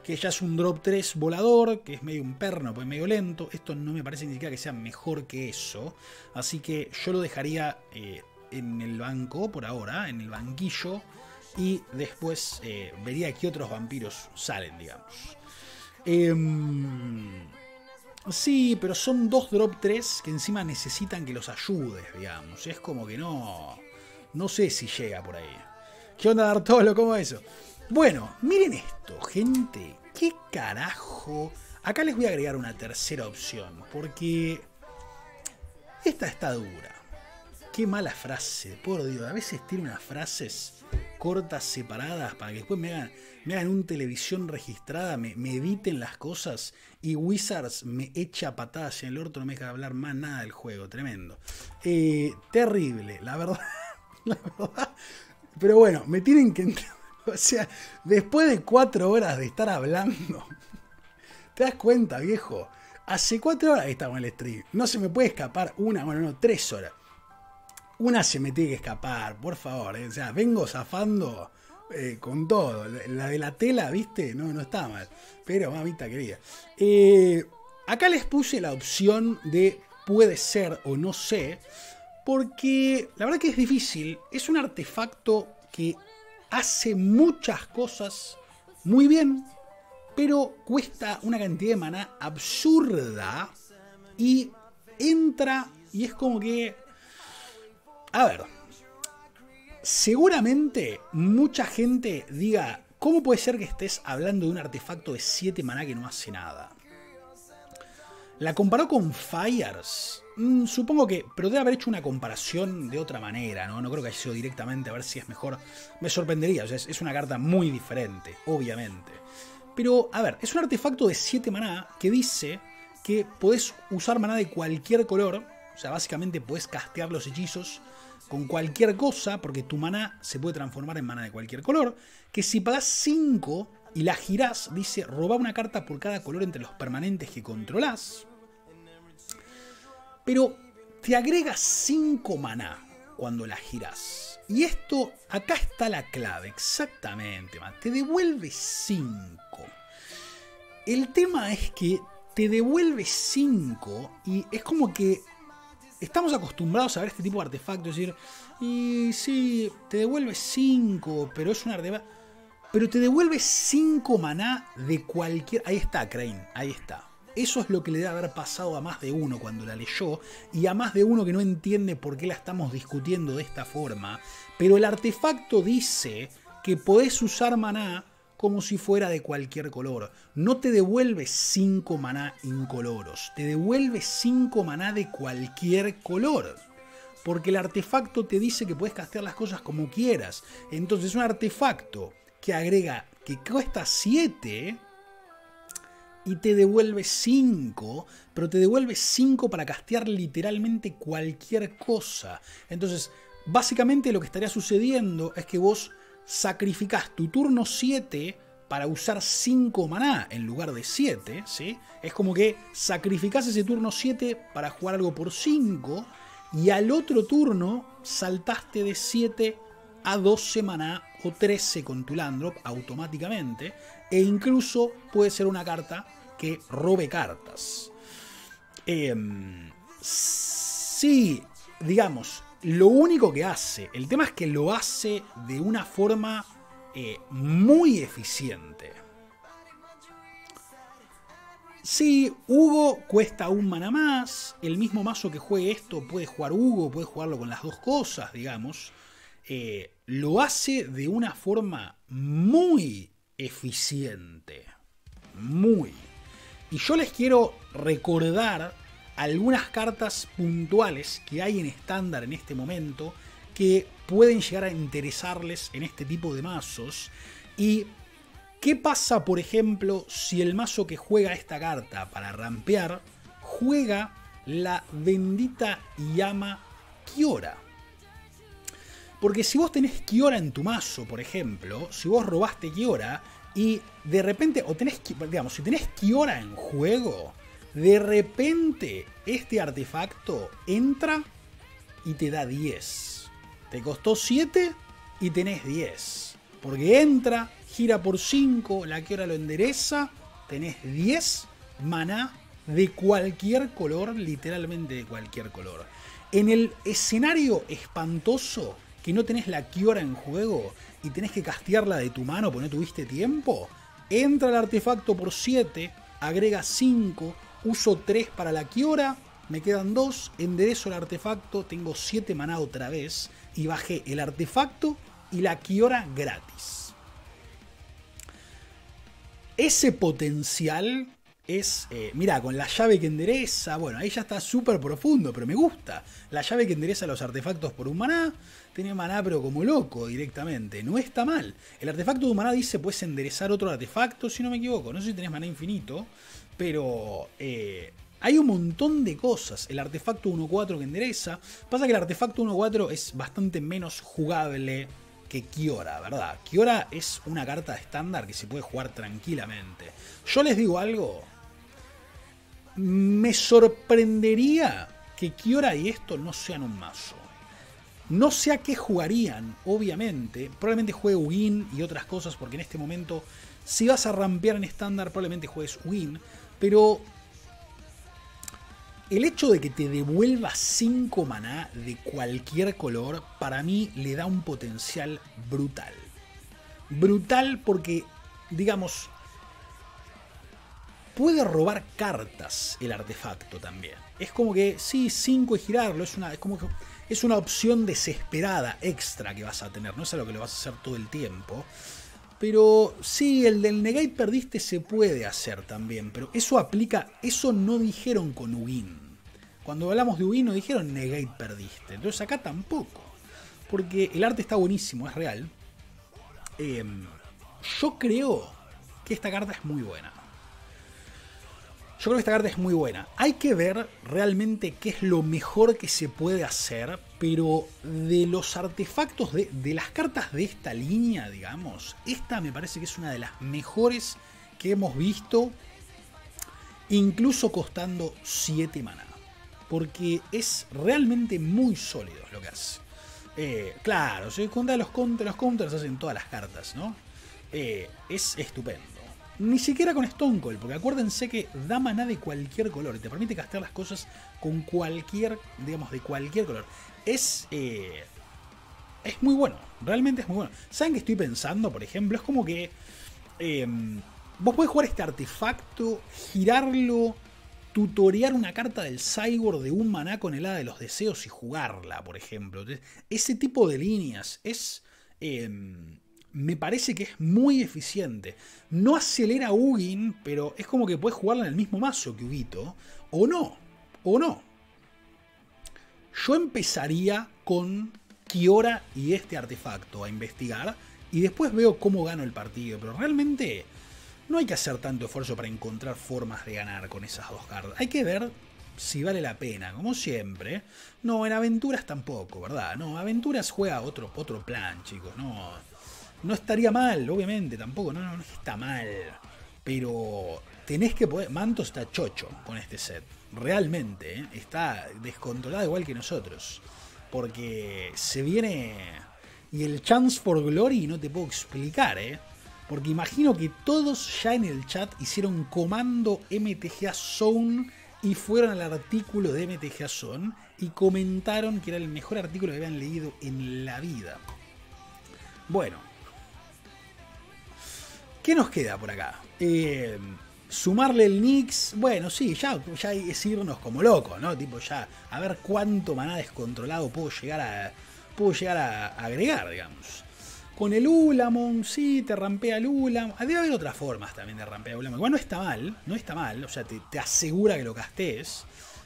Que ya es un drop 3 volador, que es medio un perno, pues medio lento. Esto no me parece ni siquiera que sea mejor que eso. Así que yo lo dejaría eh, en el banco por ahora, en el banquillo y después eh, vería qué otros vampiros salen, digamos. Em, sí, pero son dos drop 3 que encima necesitan que los ayudes, digamos. Es como que no. No sé si llega por ahí. ¿Qué onda, Dartolo? ¿Cómo es eso? Bueno, miren esto, gente. ¿Qué carajo? Acá les voy a agregar una tercera opción, porque esta está dura. Qué mala frase, por Dios. A veces tiene unas frases cortas separadas para que después me hagan, me televisión registrada, me, editen las cosas y Wizards me echa patadas en el orto, no me deja hablar más nada del juego, tremendo. Eh, terrible, la verdad, la verdad. Pero bueno, me tienen que... O sea, después de cuatro horas de estar hablando, te das cuenta, viejo. Hace cuatro horas que estamos en el stream. No se me puede escapar una, bueno, no, tres horas una se me tiene que escapar, por favor. Eh. O sea, vengo zafando eh, con todo. La de la tela, ¿viste? No, no está mal. Pero, mamita querida. Eh, acá les puse la opción de puede ser o no sé. Porque la verdad que es difícil. Es un artefacto que hace muchas cosas muy bien. Pero cuesta una cantidad de mana absurda. Y entra y es como que a ver, seguramente mucha gente diga, ¿cómo puede ser que estés hablando de un artefacto de 7 maná que no hace nada? La comparó con Fires. Mm, supongo que, pero debe haber hecho una comparación de otra manera, ¿no? No creo que haya sido directamente a ver si es mejor. Me sorprendería, sea, es, una carta muy diferente, obviamente. Pero, a ver, es un artefacto de 7 maná que dice que podés usar maná de cualquier color. O sea, básicamente podés castear los hechizos con cualquier cosa, porque tu maná se puede transformar en maná de cualquier color, que si pagas 5 y la girás, dice, roba una carta por cada color entre los permanentes que controlás. Pero te agrega 5 maná cuando la girás. Y esto, acá está la clave, exactamente, man. te devuelve 5. El tema es que te devuelve 5 y es como que estamos acostumbrados a ver este tipo de artefactos, decir, y sí, te devuelve 5, pero es un artefacto. Pero te devuelve 5 maná de cualquier. Ahí está, Crane, ahí está. Eso es lo que le debe haber pasado a más de uno cuando la leyó y a más de uno que no entiende por qué la estamos discutiendo de esta forma. Pero el artefacto dice que podés usar maná como si fuera de cualquier color. No te devuelve 5 maná incoloros, te devuelve 5 maná de cualquier color. Porque el artefacto te dice que puedes castear las cosas como quieras. Entonces un artefacto que agrega que cuesta 7 y te devuelve 5, pero te devuelve 5 para castear literalmente cualquier cosa. Entonces, básicamente lo que estaría sucediendo es que vos sacrificás tu turno 7 para usar 5 maná en lugar de 7, ¿sí? Es como que sacrificás ese turno 7 para jugar algo por 5 y al otro turno saltaste de 7 a 12 maná o 13 con tu Landrop automáticamente e incluso puede ser una carta que robe cartas. Eh, sí, digamos, lo único que hace, el tema es que lo hace de una forma eh, muy eficiente. Sí, Hugo cuesta un mana más. El mismo mazo que juegue esto puede jugar Hugo, puede jugarlo con las dos cosas, digamos. Eh, lo hace de una forma muy eficiente. Muy. Y yo les quiero recordar algunas cartas puntuales que hay en estándar en este momento que pueden llegar a interesarles en este tipo de mazos. Y qué pasa, por ejemplo, si el mazo que juega esta carta para rampear juega la bendita llama Kiora. Porque si vos tenés Kiora en tu mazo, por ejemplo, si vos robaste Kiora y de repente, o tenés, digamos, si tenés Kiora en juego, de repente este artefacto entra y te da 10. Te costó 7 y tenés 10. Porque entra, gira por 5, la Kiora lo endereza, tenés 10 maná de cualquier color, literalmente de cualquier color. En el escenario espantoso que no tenés la Kiora en juego y tenés que castearla de tu mano porque no tuviste tiempo, entra el artefacto por 7, agrega 5, uso 3 para la Kiora, me quedan 2, enderezo el artefacto, tengo 7 maná otra vez y bajé el artefacto y la Kiora gratis. Ese potencial es, eh, mira, con la llave que endereza, bueno, ahí ya está súper profundo, pero me gusta. La llave que endereza los artefactos por un maná, tiene maná pero como loco directamente, no está mal. El artefacto de un maná dice puedes enderezar otro artefacto, si no me equivoco, no sé si tenés maná infinito, pero eh, hay un montón de cosas. El artefacto 1-4 que endereza, pasa que el artefacto 1-4 es bastante menos jugable que Kiora, ¿verdad? Kiora es una carta estándar que se puede jugar tranquilamente. Yo les digo algo, me sorprendería que Kiora y esto no sean un mazo. No sé a qué jugarían, obviamente. Probablemente juegue Win y otras cosas, porque en este momento, si vas a rampear en estándar, probablemente juegues Win. Pero el hecho de que te devuelva 5 maná de cualquier color, para mí le da un potencial brutal. Brutal porque, digamos, puede robar cartas el artefacto también. Es como que, sí, 5 y girarlo, es, una, es como es una opción desesperada extra que vas a tener, no es algo que lo vas a hacer todo el tiempo. Pero sí, el del negate perdiste se puede hacer también, pero eso aplica, eso no dijeron con win. Cuando hablamos de win no dijeron negate perdiste, entonces acá tampoco. Porque el arte está buenísimo, es real. Em, yo creo que esta carta es muy buena. Yo creo que esta carta es muy buena. Hay que ver realmente qué es lo mejor que se puede hacer, pero de los artefactos, de, las cartas de esta línea, digamos, esta me parece que es una de las mejores que hemos visto, incluso costando 7 maná. Porque es realmente muy sólido lo que hace. Eh, claro, si cuenta los counters, los counters hacen todas las cartas, ¿no? Eh, es estupendo. Ni siquiera con Stone Cold, porque acuérdense que da maná de cualquier color te permite castear las cosas con cualquier, digamos, de cualquier color. Es, eh, es muy bueno, realmente es muy bueno. ¿Saben qué estoy pensando, por ejemplo? Es como que em, vos podés jugar este artefacto, girarlo, tutorear una carta del Cyborg de un maná con el hada de los deseos y jugarla, por ejemplo. Ese tipo de líneas es... Em, me parece que es muy eficiente. No acelera Ugin, pero es como que puedes jugarla en el mismo mazo que Ugito. O no, o no. Yo empezaría con Kiora y este artefacto a investigar. Y después veo cómo gano el partido. Pero realmente no hay que hacer tanto esfuerzo para encontrar formas de ganar con esas dos cartas. Hay que ver si vale la pena, como siempre. No, en aventuras tampoco, ¿verdad? No, aventuras juega otro, otro plan, chicos. No, no estaría mal, obviamente, tampoco, no, no, está mal. Pero tenés que poder. Manto está chocho con este set. Realmente, ¿eh? está descontrolado igual que nosotros. Porque se viene. Y el Chance for Glory no te puedo explicar, ¿eh? Porque imagino que todos ya en el chat hicieron comando MTGA Zone y fueron al artículo de MTGA Zone y comentaron que era el mejor artículo que habían leído en la vida. Bueno, ¿Qué nos queda por acá? Eh, sumarle el Nix, bueno, sí, ya, ya es irnos como locos, ¿no? Tipo, ya, a ver cuánto maná descontrolado puedo llegar a, puedo llegar a, agregar, digamos. Con el Ulamon, sí, te rampea el Ulamon. Ah, debe haber otras formas también de rampear Ulamon. Igual no está mal, no está mal. O sea, te, te asegura que lo castees.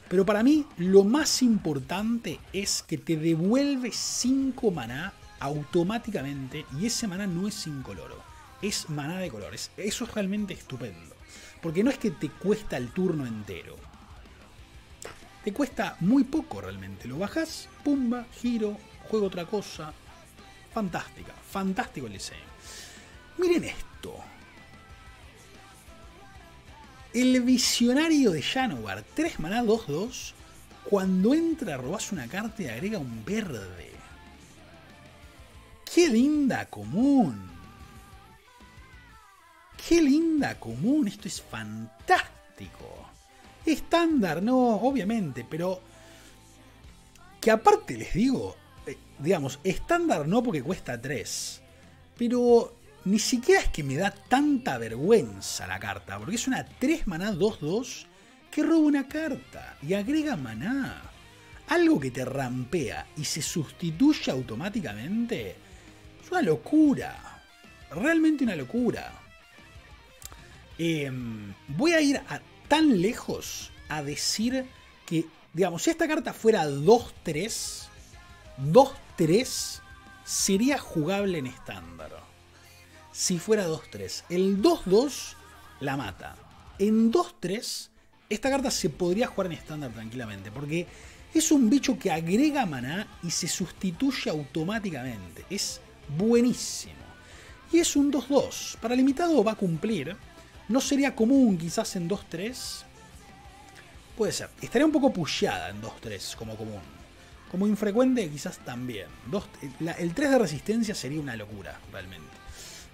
Pero para mí, lo más importante es que te devuelve 5 maná automáticamente. Y ese maná no es incoloro. Es maná de colores. Eso es realmente estupendo. Porque no es que te cuesta el turno entero. Te cuesta muy poco realmente. Lo bajas, pumba, giro, juego otra cosa. Fantástica, fantástico el diseño. Miren esto. El visionario de Janovar, 3 maná 2-2. Cuando entra robas una carta y agrega un verde. ¡Qué linda común! ¡Qué linda común! Esto es fantástico. Estándar, no, obviamente, pero... Que aparte les digo, eh, digamos, estándar no porque cuesta 3. Pero ni siquiera es que me da tanta vergüenza la carta, porque es una 3 maná 2-2 que roba una carta y agrega maná. Algo que te rampea y se sustituye automáticamente es una locura. Realmente una locura. Em, voy a ir tan lejos a decir que, digamos, si esta carta fuera 2-3, 2-3 sería jugable en estándar si fuera 2-3. El 2-2 la mata. En 2-3, esta carta se podría jugar en estándar tranquilamente, porque es un bicho que agrega maná y se sustituye automáticamente. Es buenísimo. Y es un 2-2. Para limitado va a cumplir. No sería común quizás en 2-3. Puede ser. Estaría un poco pusheada en 2-3 como común. Como infrecuente quizás también. el 3 de resistencia sería una locura, realmente.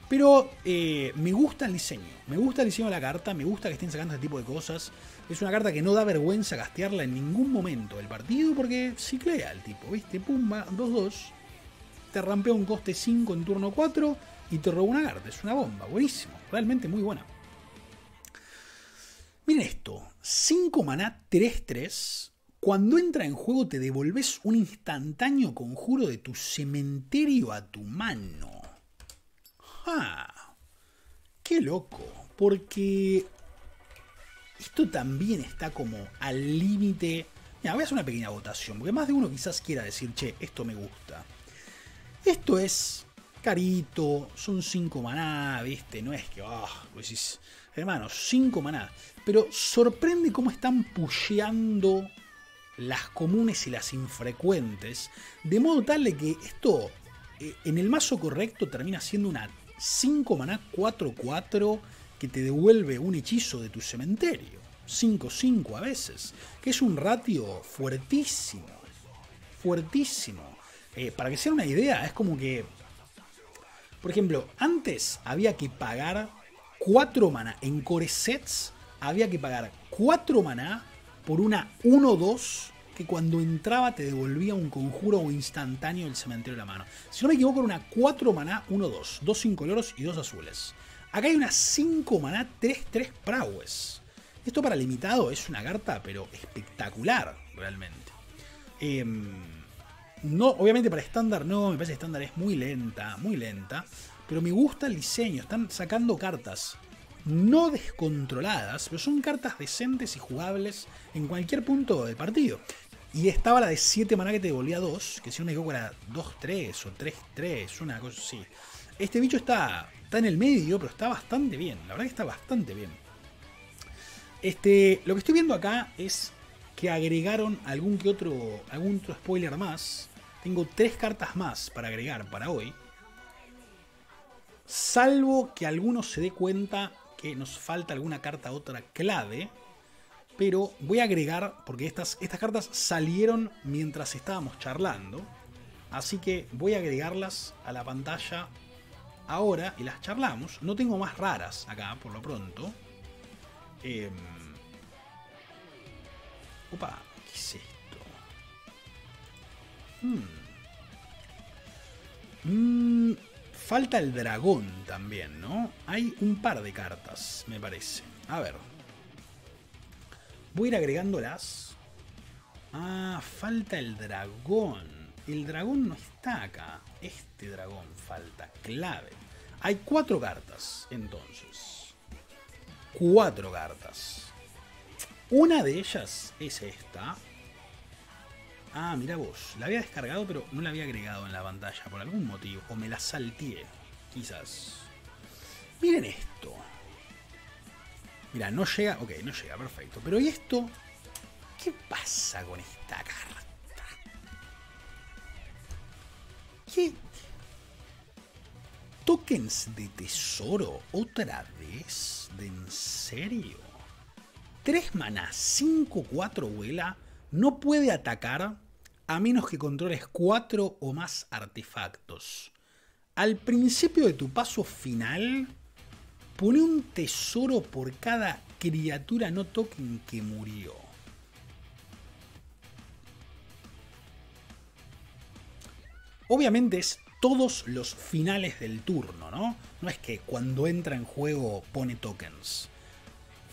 Pero eh, me gusta el diseño. Me gusta el diseño de la carta. Me gusta que estén sacando este tipo de cosas. Es una carta que no da vergüenza gastearla en ningún momento del partido porque ciclea el tipo. ¿Viste? Pumba, 2-2. Te rampea un coste 5 en turno 4 y te roba una carta. Es una bomba. Buenísimo. Realmente muy buena. Miren esto. 5 maná 3-3. Cuando entra en juego te devolves un instantáneo conjuro de tu cementerio a tu mano. ¡Ah! ¡Qué loco! Porque esto también está como al límite. Mira, voy a hacer una pequeña votación, porque más de uno quizás quiera decir, che, esto me gusta. Esto es carito, son 5 maná, ¿viste? No es que, ah, pues hermano, 5 maná. Pero sorprende cómo están pusheando las comunes y las infrecuentes, de modo tal de que esto eh, en el mazo correcto termina siendo una 5 maná 4-4 que te devuelve un hechizo de tu cementerio. 5-5 a veces. Que es un ratio fuertísimo. Fuertísimo. Eh, para que sea una idea, es como que. Por ejemplo, antes había que pagar 4 maná. En core sets había que pagar 4 maná por una 1-2 que cuando entraba te devolvía un conjuro o instantáneo del cementerio de la mano. Si no me equivoco, era una 4 maná 1-2, 2 incoloros y 2 azules. Acá hay una 5 maná 3-3 prowess. Esto para limitado es una carta, pero espectacular, realmente. Em, no, obviamente para estándar no, me parece que estándar es muy lenta, muy lenta. Pero me gusta el diseño, están sacando cartas no descontroladas, pero son cartas decentes y jugables en cualquier punto del partido. Y estaba la de 7 maná que te devolvía 2, que si no me equivoco era 2-3 o 3-3, una cosa así. Este bicho está, está en el medio, pero está bastante bien. La verdad que está bastante bien. Este, lo que estoy viendo acá es que agregaron algún que otro, algún otro spoiler más. Tengo tres cartas más para agregar para hoy. Salvo que alguno se dé cuenta que nos falta alguna carta otra clave pero voy a agregar, porque estas, estas cartas salieron mientras estábamos charlando, así que voy a agregarlas a la pantalla ahora y las charlamos. No tengo más raras acá, por lo pronto. Eh... Opa, ¿qué es esto? Hmm. Mm, falta el dragón también, ¿no? Hay un par de cartas, me parece. A ver, Voy a ir agregándolas. Ah, falta el dragón. el dragón no está acá. Este dragón falta, clave. Hay cuatro cartas, entonces. Cuatro cartas. Una de ellas es esta. Ah, mira vos. La había descargado, pero no la había agregado en la pantalla por algún motivo. O me la salteé, quizás. Miren esto. Mira, no llega. Ok, no llega, perfecto. Pero ¿y esto? ¿Qué pasa con esta carta? ¿Qué? ¿Tokens de tesoro otra vez? ¿De en serio? 3 maná, 5-4 vuela, no puede atacar a menos que controles 4 o más artefactos. Al principio de tu paso final, pone un tesoro por cada criatura no token que murió. Obviamente es todos los finales del turno, ¿no? No es que cuando entra en juego pone tokens.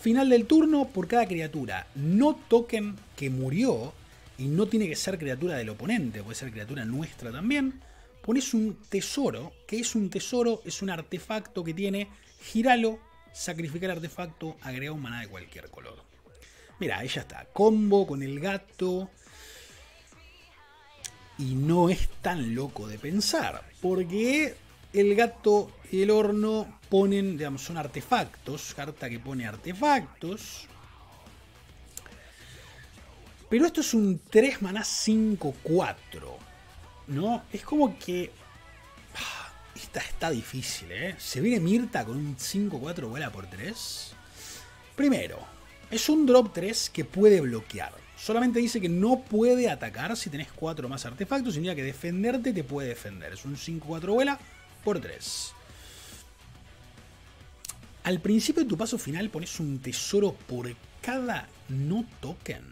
Final del turno por cada criatura. No token que murió, y no tiene que ser criatura del oponente, puede ser criatura nuestra también. Pones un tesoro, que es un tesoro, es un artefacto que tiene, giralo, sacrificar artefacto, agrega un maná de cualquier color. Mira, ahí ya está. Combo con el gato. Y no es tan loco de pensar, porque el gato y el horno ponen, digamos, son artefactos, carta que pone artefactos. Pero esto es un 3 maná 5-4, ¿no? Es como que... Ah, esta está difícil, ¿eh? Se viene Mirta con un 5-4 vuela por 3. Primero, es un drop 3 que puede bloquear. Solamente dice que no puede atacar si tenés 4 más artefactos, significa que defenderte te puede defender. Es un 5-4 vuela por 3. Al principio de tu paso final pones un tesoro por cada no token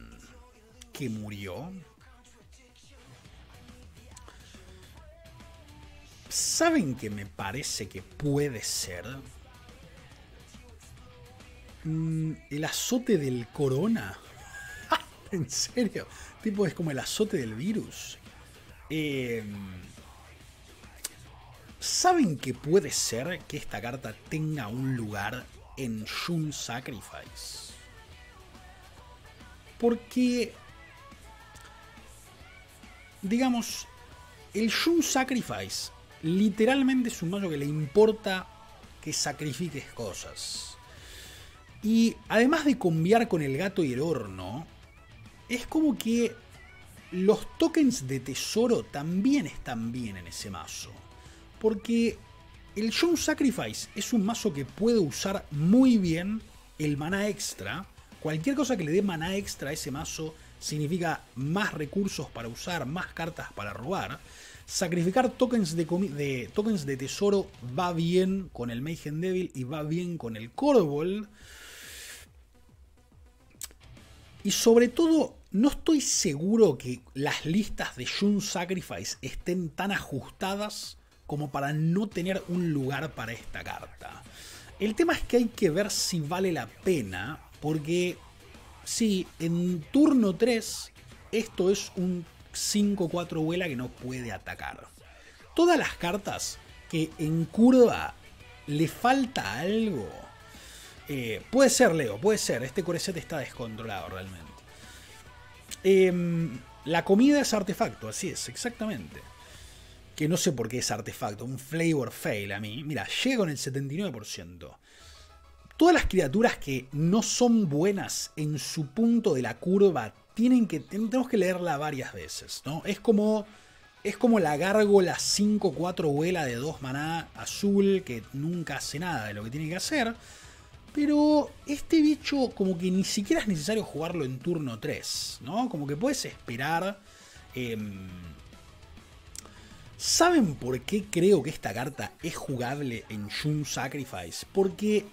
que murió. ¿Saben que me parece que puede ser? Mm, el azote del corona. ¿En serio? Tipo, es como el azote del virus. Eh, ¿Saben que puede ser que esta carta tenga un lugar en Shun Sacrifice? Porque, digamos, el Shun Sacrifice literalmente es un mazo que le importa que sacrifiques cosas. Y además de cambiar con el gato y el horno, es como que los tokens de tesoro también están bien en ese mazo. Porque el Show Sacrifice es un mazo que puede usar muy bien el maná extra. Cualquier cosa que le dé maná extra a ese mazo significa más recursos para usar, más cartas para robar. Sacrificar tokens de, tokens de tesoro va bien con el Mayhem Devil y va bien con el Corvold. Y sobre todo, no estoy seguro que las listas de Shun Sacrifice estén tan ajustadas como para no tener un lugar para esta carta. El tema es que hay que ver si vale la pena, porque si en turno 3 esto es un 5-4 vuela que no puede atacar. Todas las cartas que en curva le falta algo, eh, puede ser Leo, puede ser, este coreset está descontrolado realmente. Em, la comida es artefacto, así es, exactamente que no sé por qué es artefacto, un flavor fail a mí. Mira, llega con el 79%. Todas las criaturas que no son buenas en su punto de la curva tienen que tenemos que leerla varias veces, ¿no? Es como es como la gárgola 5-4 vuela de 2 maná azul que nunca hace nada de lo que tiene que hacer. Pero este bicho como que ni siquiera es necesario jugarlo en turno 3, ¿no? Como que puedes esperar... Em, ¿Saben por qué creo que esta carta es jugable en Shun Sacrifice? Porque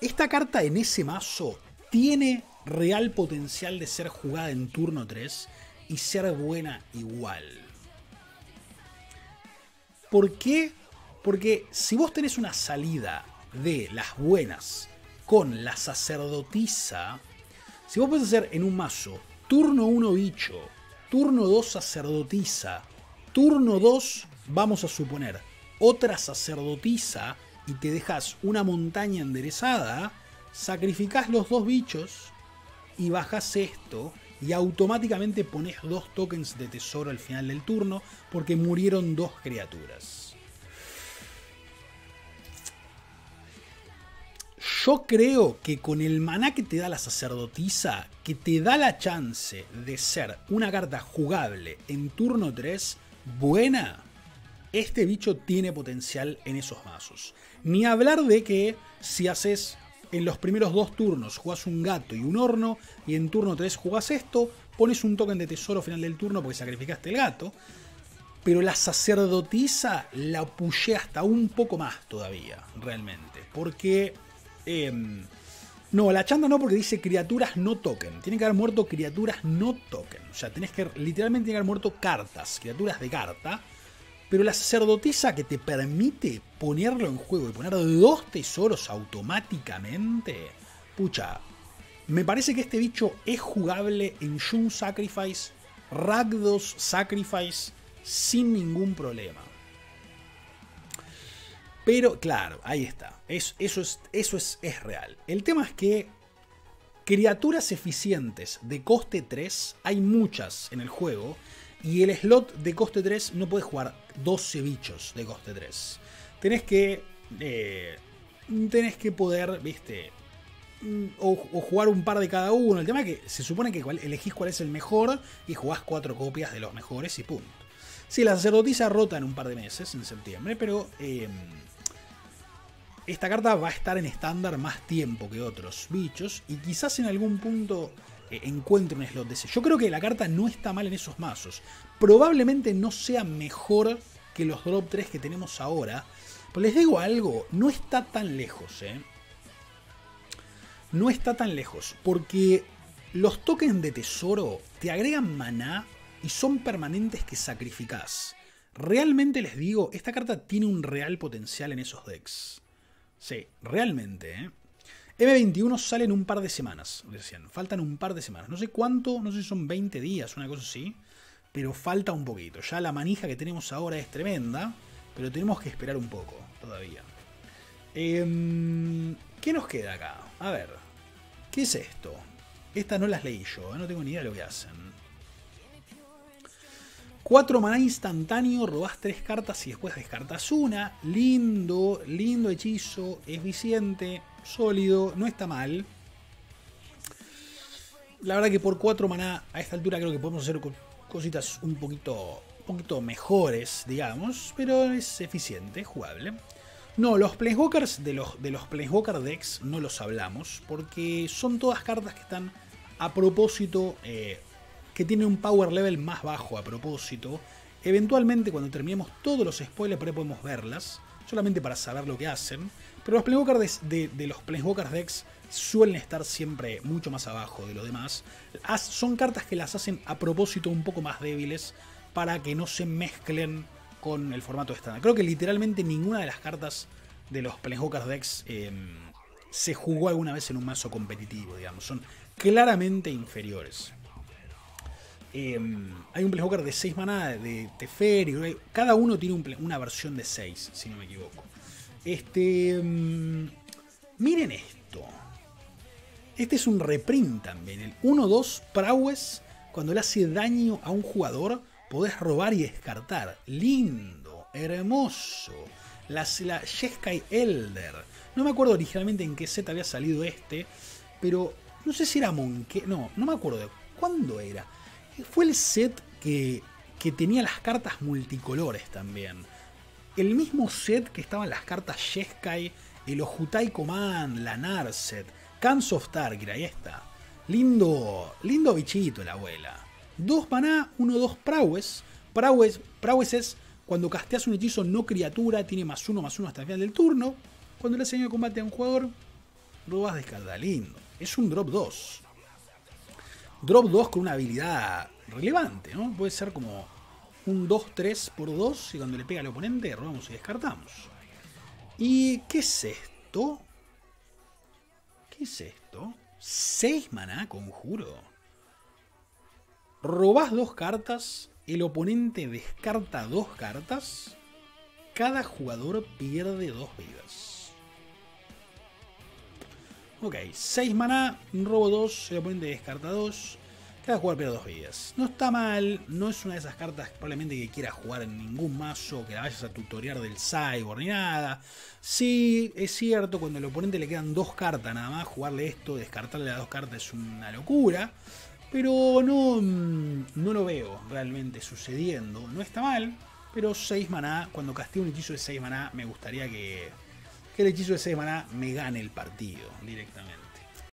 esta carta en ese mazo tiene real potencial de ser jugada en turno 3 y ser buena igual. ¿Por qué? Porque si vos tenés una salida de las buenas con la sacerdotisa, si vos podés hacer en un mazo turno 1 bicho, Turno 2 sacerdotisa. Turno 2, vamos a suponer, otra sacerdotisa y te dejas una montaña enderezada. Sacrificás los dos bichos y bajas esto y automáticamente pones dos tokens de tesoro al final del turno porque murieron dos criaturas. Yo creo que con el maná que te da la sacerdotisa, que te da la chance de ser una carta jugable en turno 3, buena, este bicho tiene potencial en esos mazos. Ni hablar de que si haces en los primeros dos turnos jugás un gato y un horno, y en turno 3 jugás esto, pones un token de tesoro final del turno porque sacrificaste el gato. Pero la sacerdotisa la pushé hasta un poco más todavía, realmente. Porque. Em, no, la chanda no, porque dice criaturas no token. Tiene que haber muerto criaturas no token. O sea, tenés que. Literalmente tiene que haber muerto cartas, criaturas de carta. Pero la sacerdotisa que te permite ponerlo en juego y poner dos tesoros automáticamente. Pucha, me parece que este bicho es jugable en Shun Sacrifice, Ragdos Sacrifice, sin ningún problema. Pero claro, ahí está. eso es, eso es, es real. El tema es que criaturas eficientes de coste 3 hay muchas en el juego y el slot de coste 3 no puedes jugar 12 bichos de coste 3. Tenés que. Eh, tenés que poder, viste. Mm, o, jugar un par de cada uno. El tema es que se supone que elegís cuál es el mejor y jugás cuatro copias de los mejores y punto. Sí, la sacerdotisa rota en un par de meses, en septiembre, pero. Em, esta carta va a estar en estándar más tiempo que otros bichos y quizás en algún punto eh, encuentre un slot de ese. Yo creo que la carta no está mal en esos mazos. Probablemente no sea mejor que los drop 3 que tenemos ahora. Pero les digo algo, no está tan lejos, ¿eh? No está tan lejos, porque los tokens de tesoro te agregan maná y son permanentes que sacrificás. Realmente les digo, esta carta tiene un real potencial en esos decks. Sí, realmente, ¿eh? M21 sale en un par de semanas, decían. Faltan un par de semanas. No sé cuánto, no sé si son 20 días, una cosa así. Pero falta un poquito. Ya la manija que tenemos ahora es tremenda. Pero tenemos que esperar un poco todavía. Em, ¿Qué nos queda acá? A ver. ¿Qué es esto? Estas no las leí yo, ¿eh? no tengo ni idea de lo que hacen. 4 maná instantáneo, robás 3 cartas y después descartas una. Lindo, lindo hechizo, eficiente sólido, no está mal. La verdad que por 4 maná a esta altura creo que podemos hacer cositas un poquito, un poquito mejores, digamos, pero es eficiente, jugable. No, los Planeswalkers de los, de los Planeswalker decks no los hablamos, porque son todas cartas que están a propósito, eh, que tienen un power level más bajo a propósito. Eventualmente cuando terminemos todos los spoilers, por podemos verlas, solamente para saber lo que hacen. Pero los Planeswalkers de, de, los Planeswalkers decks suelen estar siempre mucho más abajo de lo demás. son cartas que las hacen a propósito un poco más débiles para que no se mezclen con el formato estándar. Creo que literalmente ninguna de las cartas de los Planeswalkers decks em, se jugó alguna vez en un mazo competitivo, digamos. Son claramente inferiores. Em, hay un Planeswalker de 6 maná, de Teferi, cada uno tiene una versión de 6, si no me equivoco. Este. Mm, miren esto. Este es un reprint también. El 1-2 Prowess. Cuando le hace daño a un jugador, podés robar y descartar. Lindo, hermoso. La, la Jeskai Elder. No me acuerdo originalmente en qué set había salido este. Pero no sé si era Monkey. No, no me acuerdo de cuándo era. Fue el set que, que tenía las cartas multicolores también el mismo set que estaban las cartas Jeskai, el Ojutai Command, la Narset, Cans of Tarkir, ahí está. Lindo, lindo bichito la abuela. Dos maná, uno, dos prowess. Prowess, prowess es cuando casteas un hechizo no criatura, tiene más uno, más uno hasta el final del turno. Cuando le hace daño de combate a un jugador, robas descarta. Lindo. Es un drop 2. Drop 2 con una habilidad relevante, ¿no? Puede ser como un 2-3 por 2 y cuando le pega al oponente robamos y descartamos. ¿Y qué es esto? ¿Qué es esto? 6 maná, conjuro. robás dos cartas, el oponente descarta dos cartas, cada jugador pierde dos vidas. Ok, 6 maná, robo 2, el oponente descarta 2. Cada jugador pierde dos vidas. No está mal, no es una de esas cartas probablemente que quiera jugar en ningún mazo, que la vayas a tutoriar del Cyborg ni nada. Sí, es cierto, cuando al oponente le quedan dos cartas nada más, jugarle esto, descartarle las dos cartas es una locura. Pero no, mm, no lo veo realmente sucediendo. No está mal, pero 6 maná, cuando castigo un hechizo de 6 maná, me gustaría que, el hechizo de 6 maná me gane el partido directamente.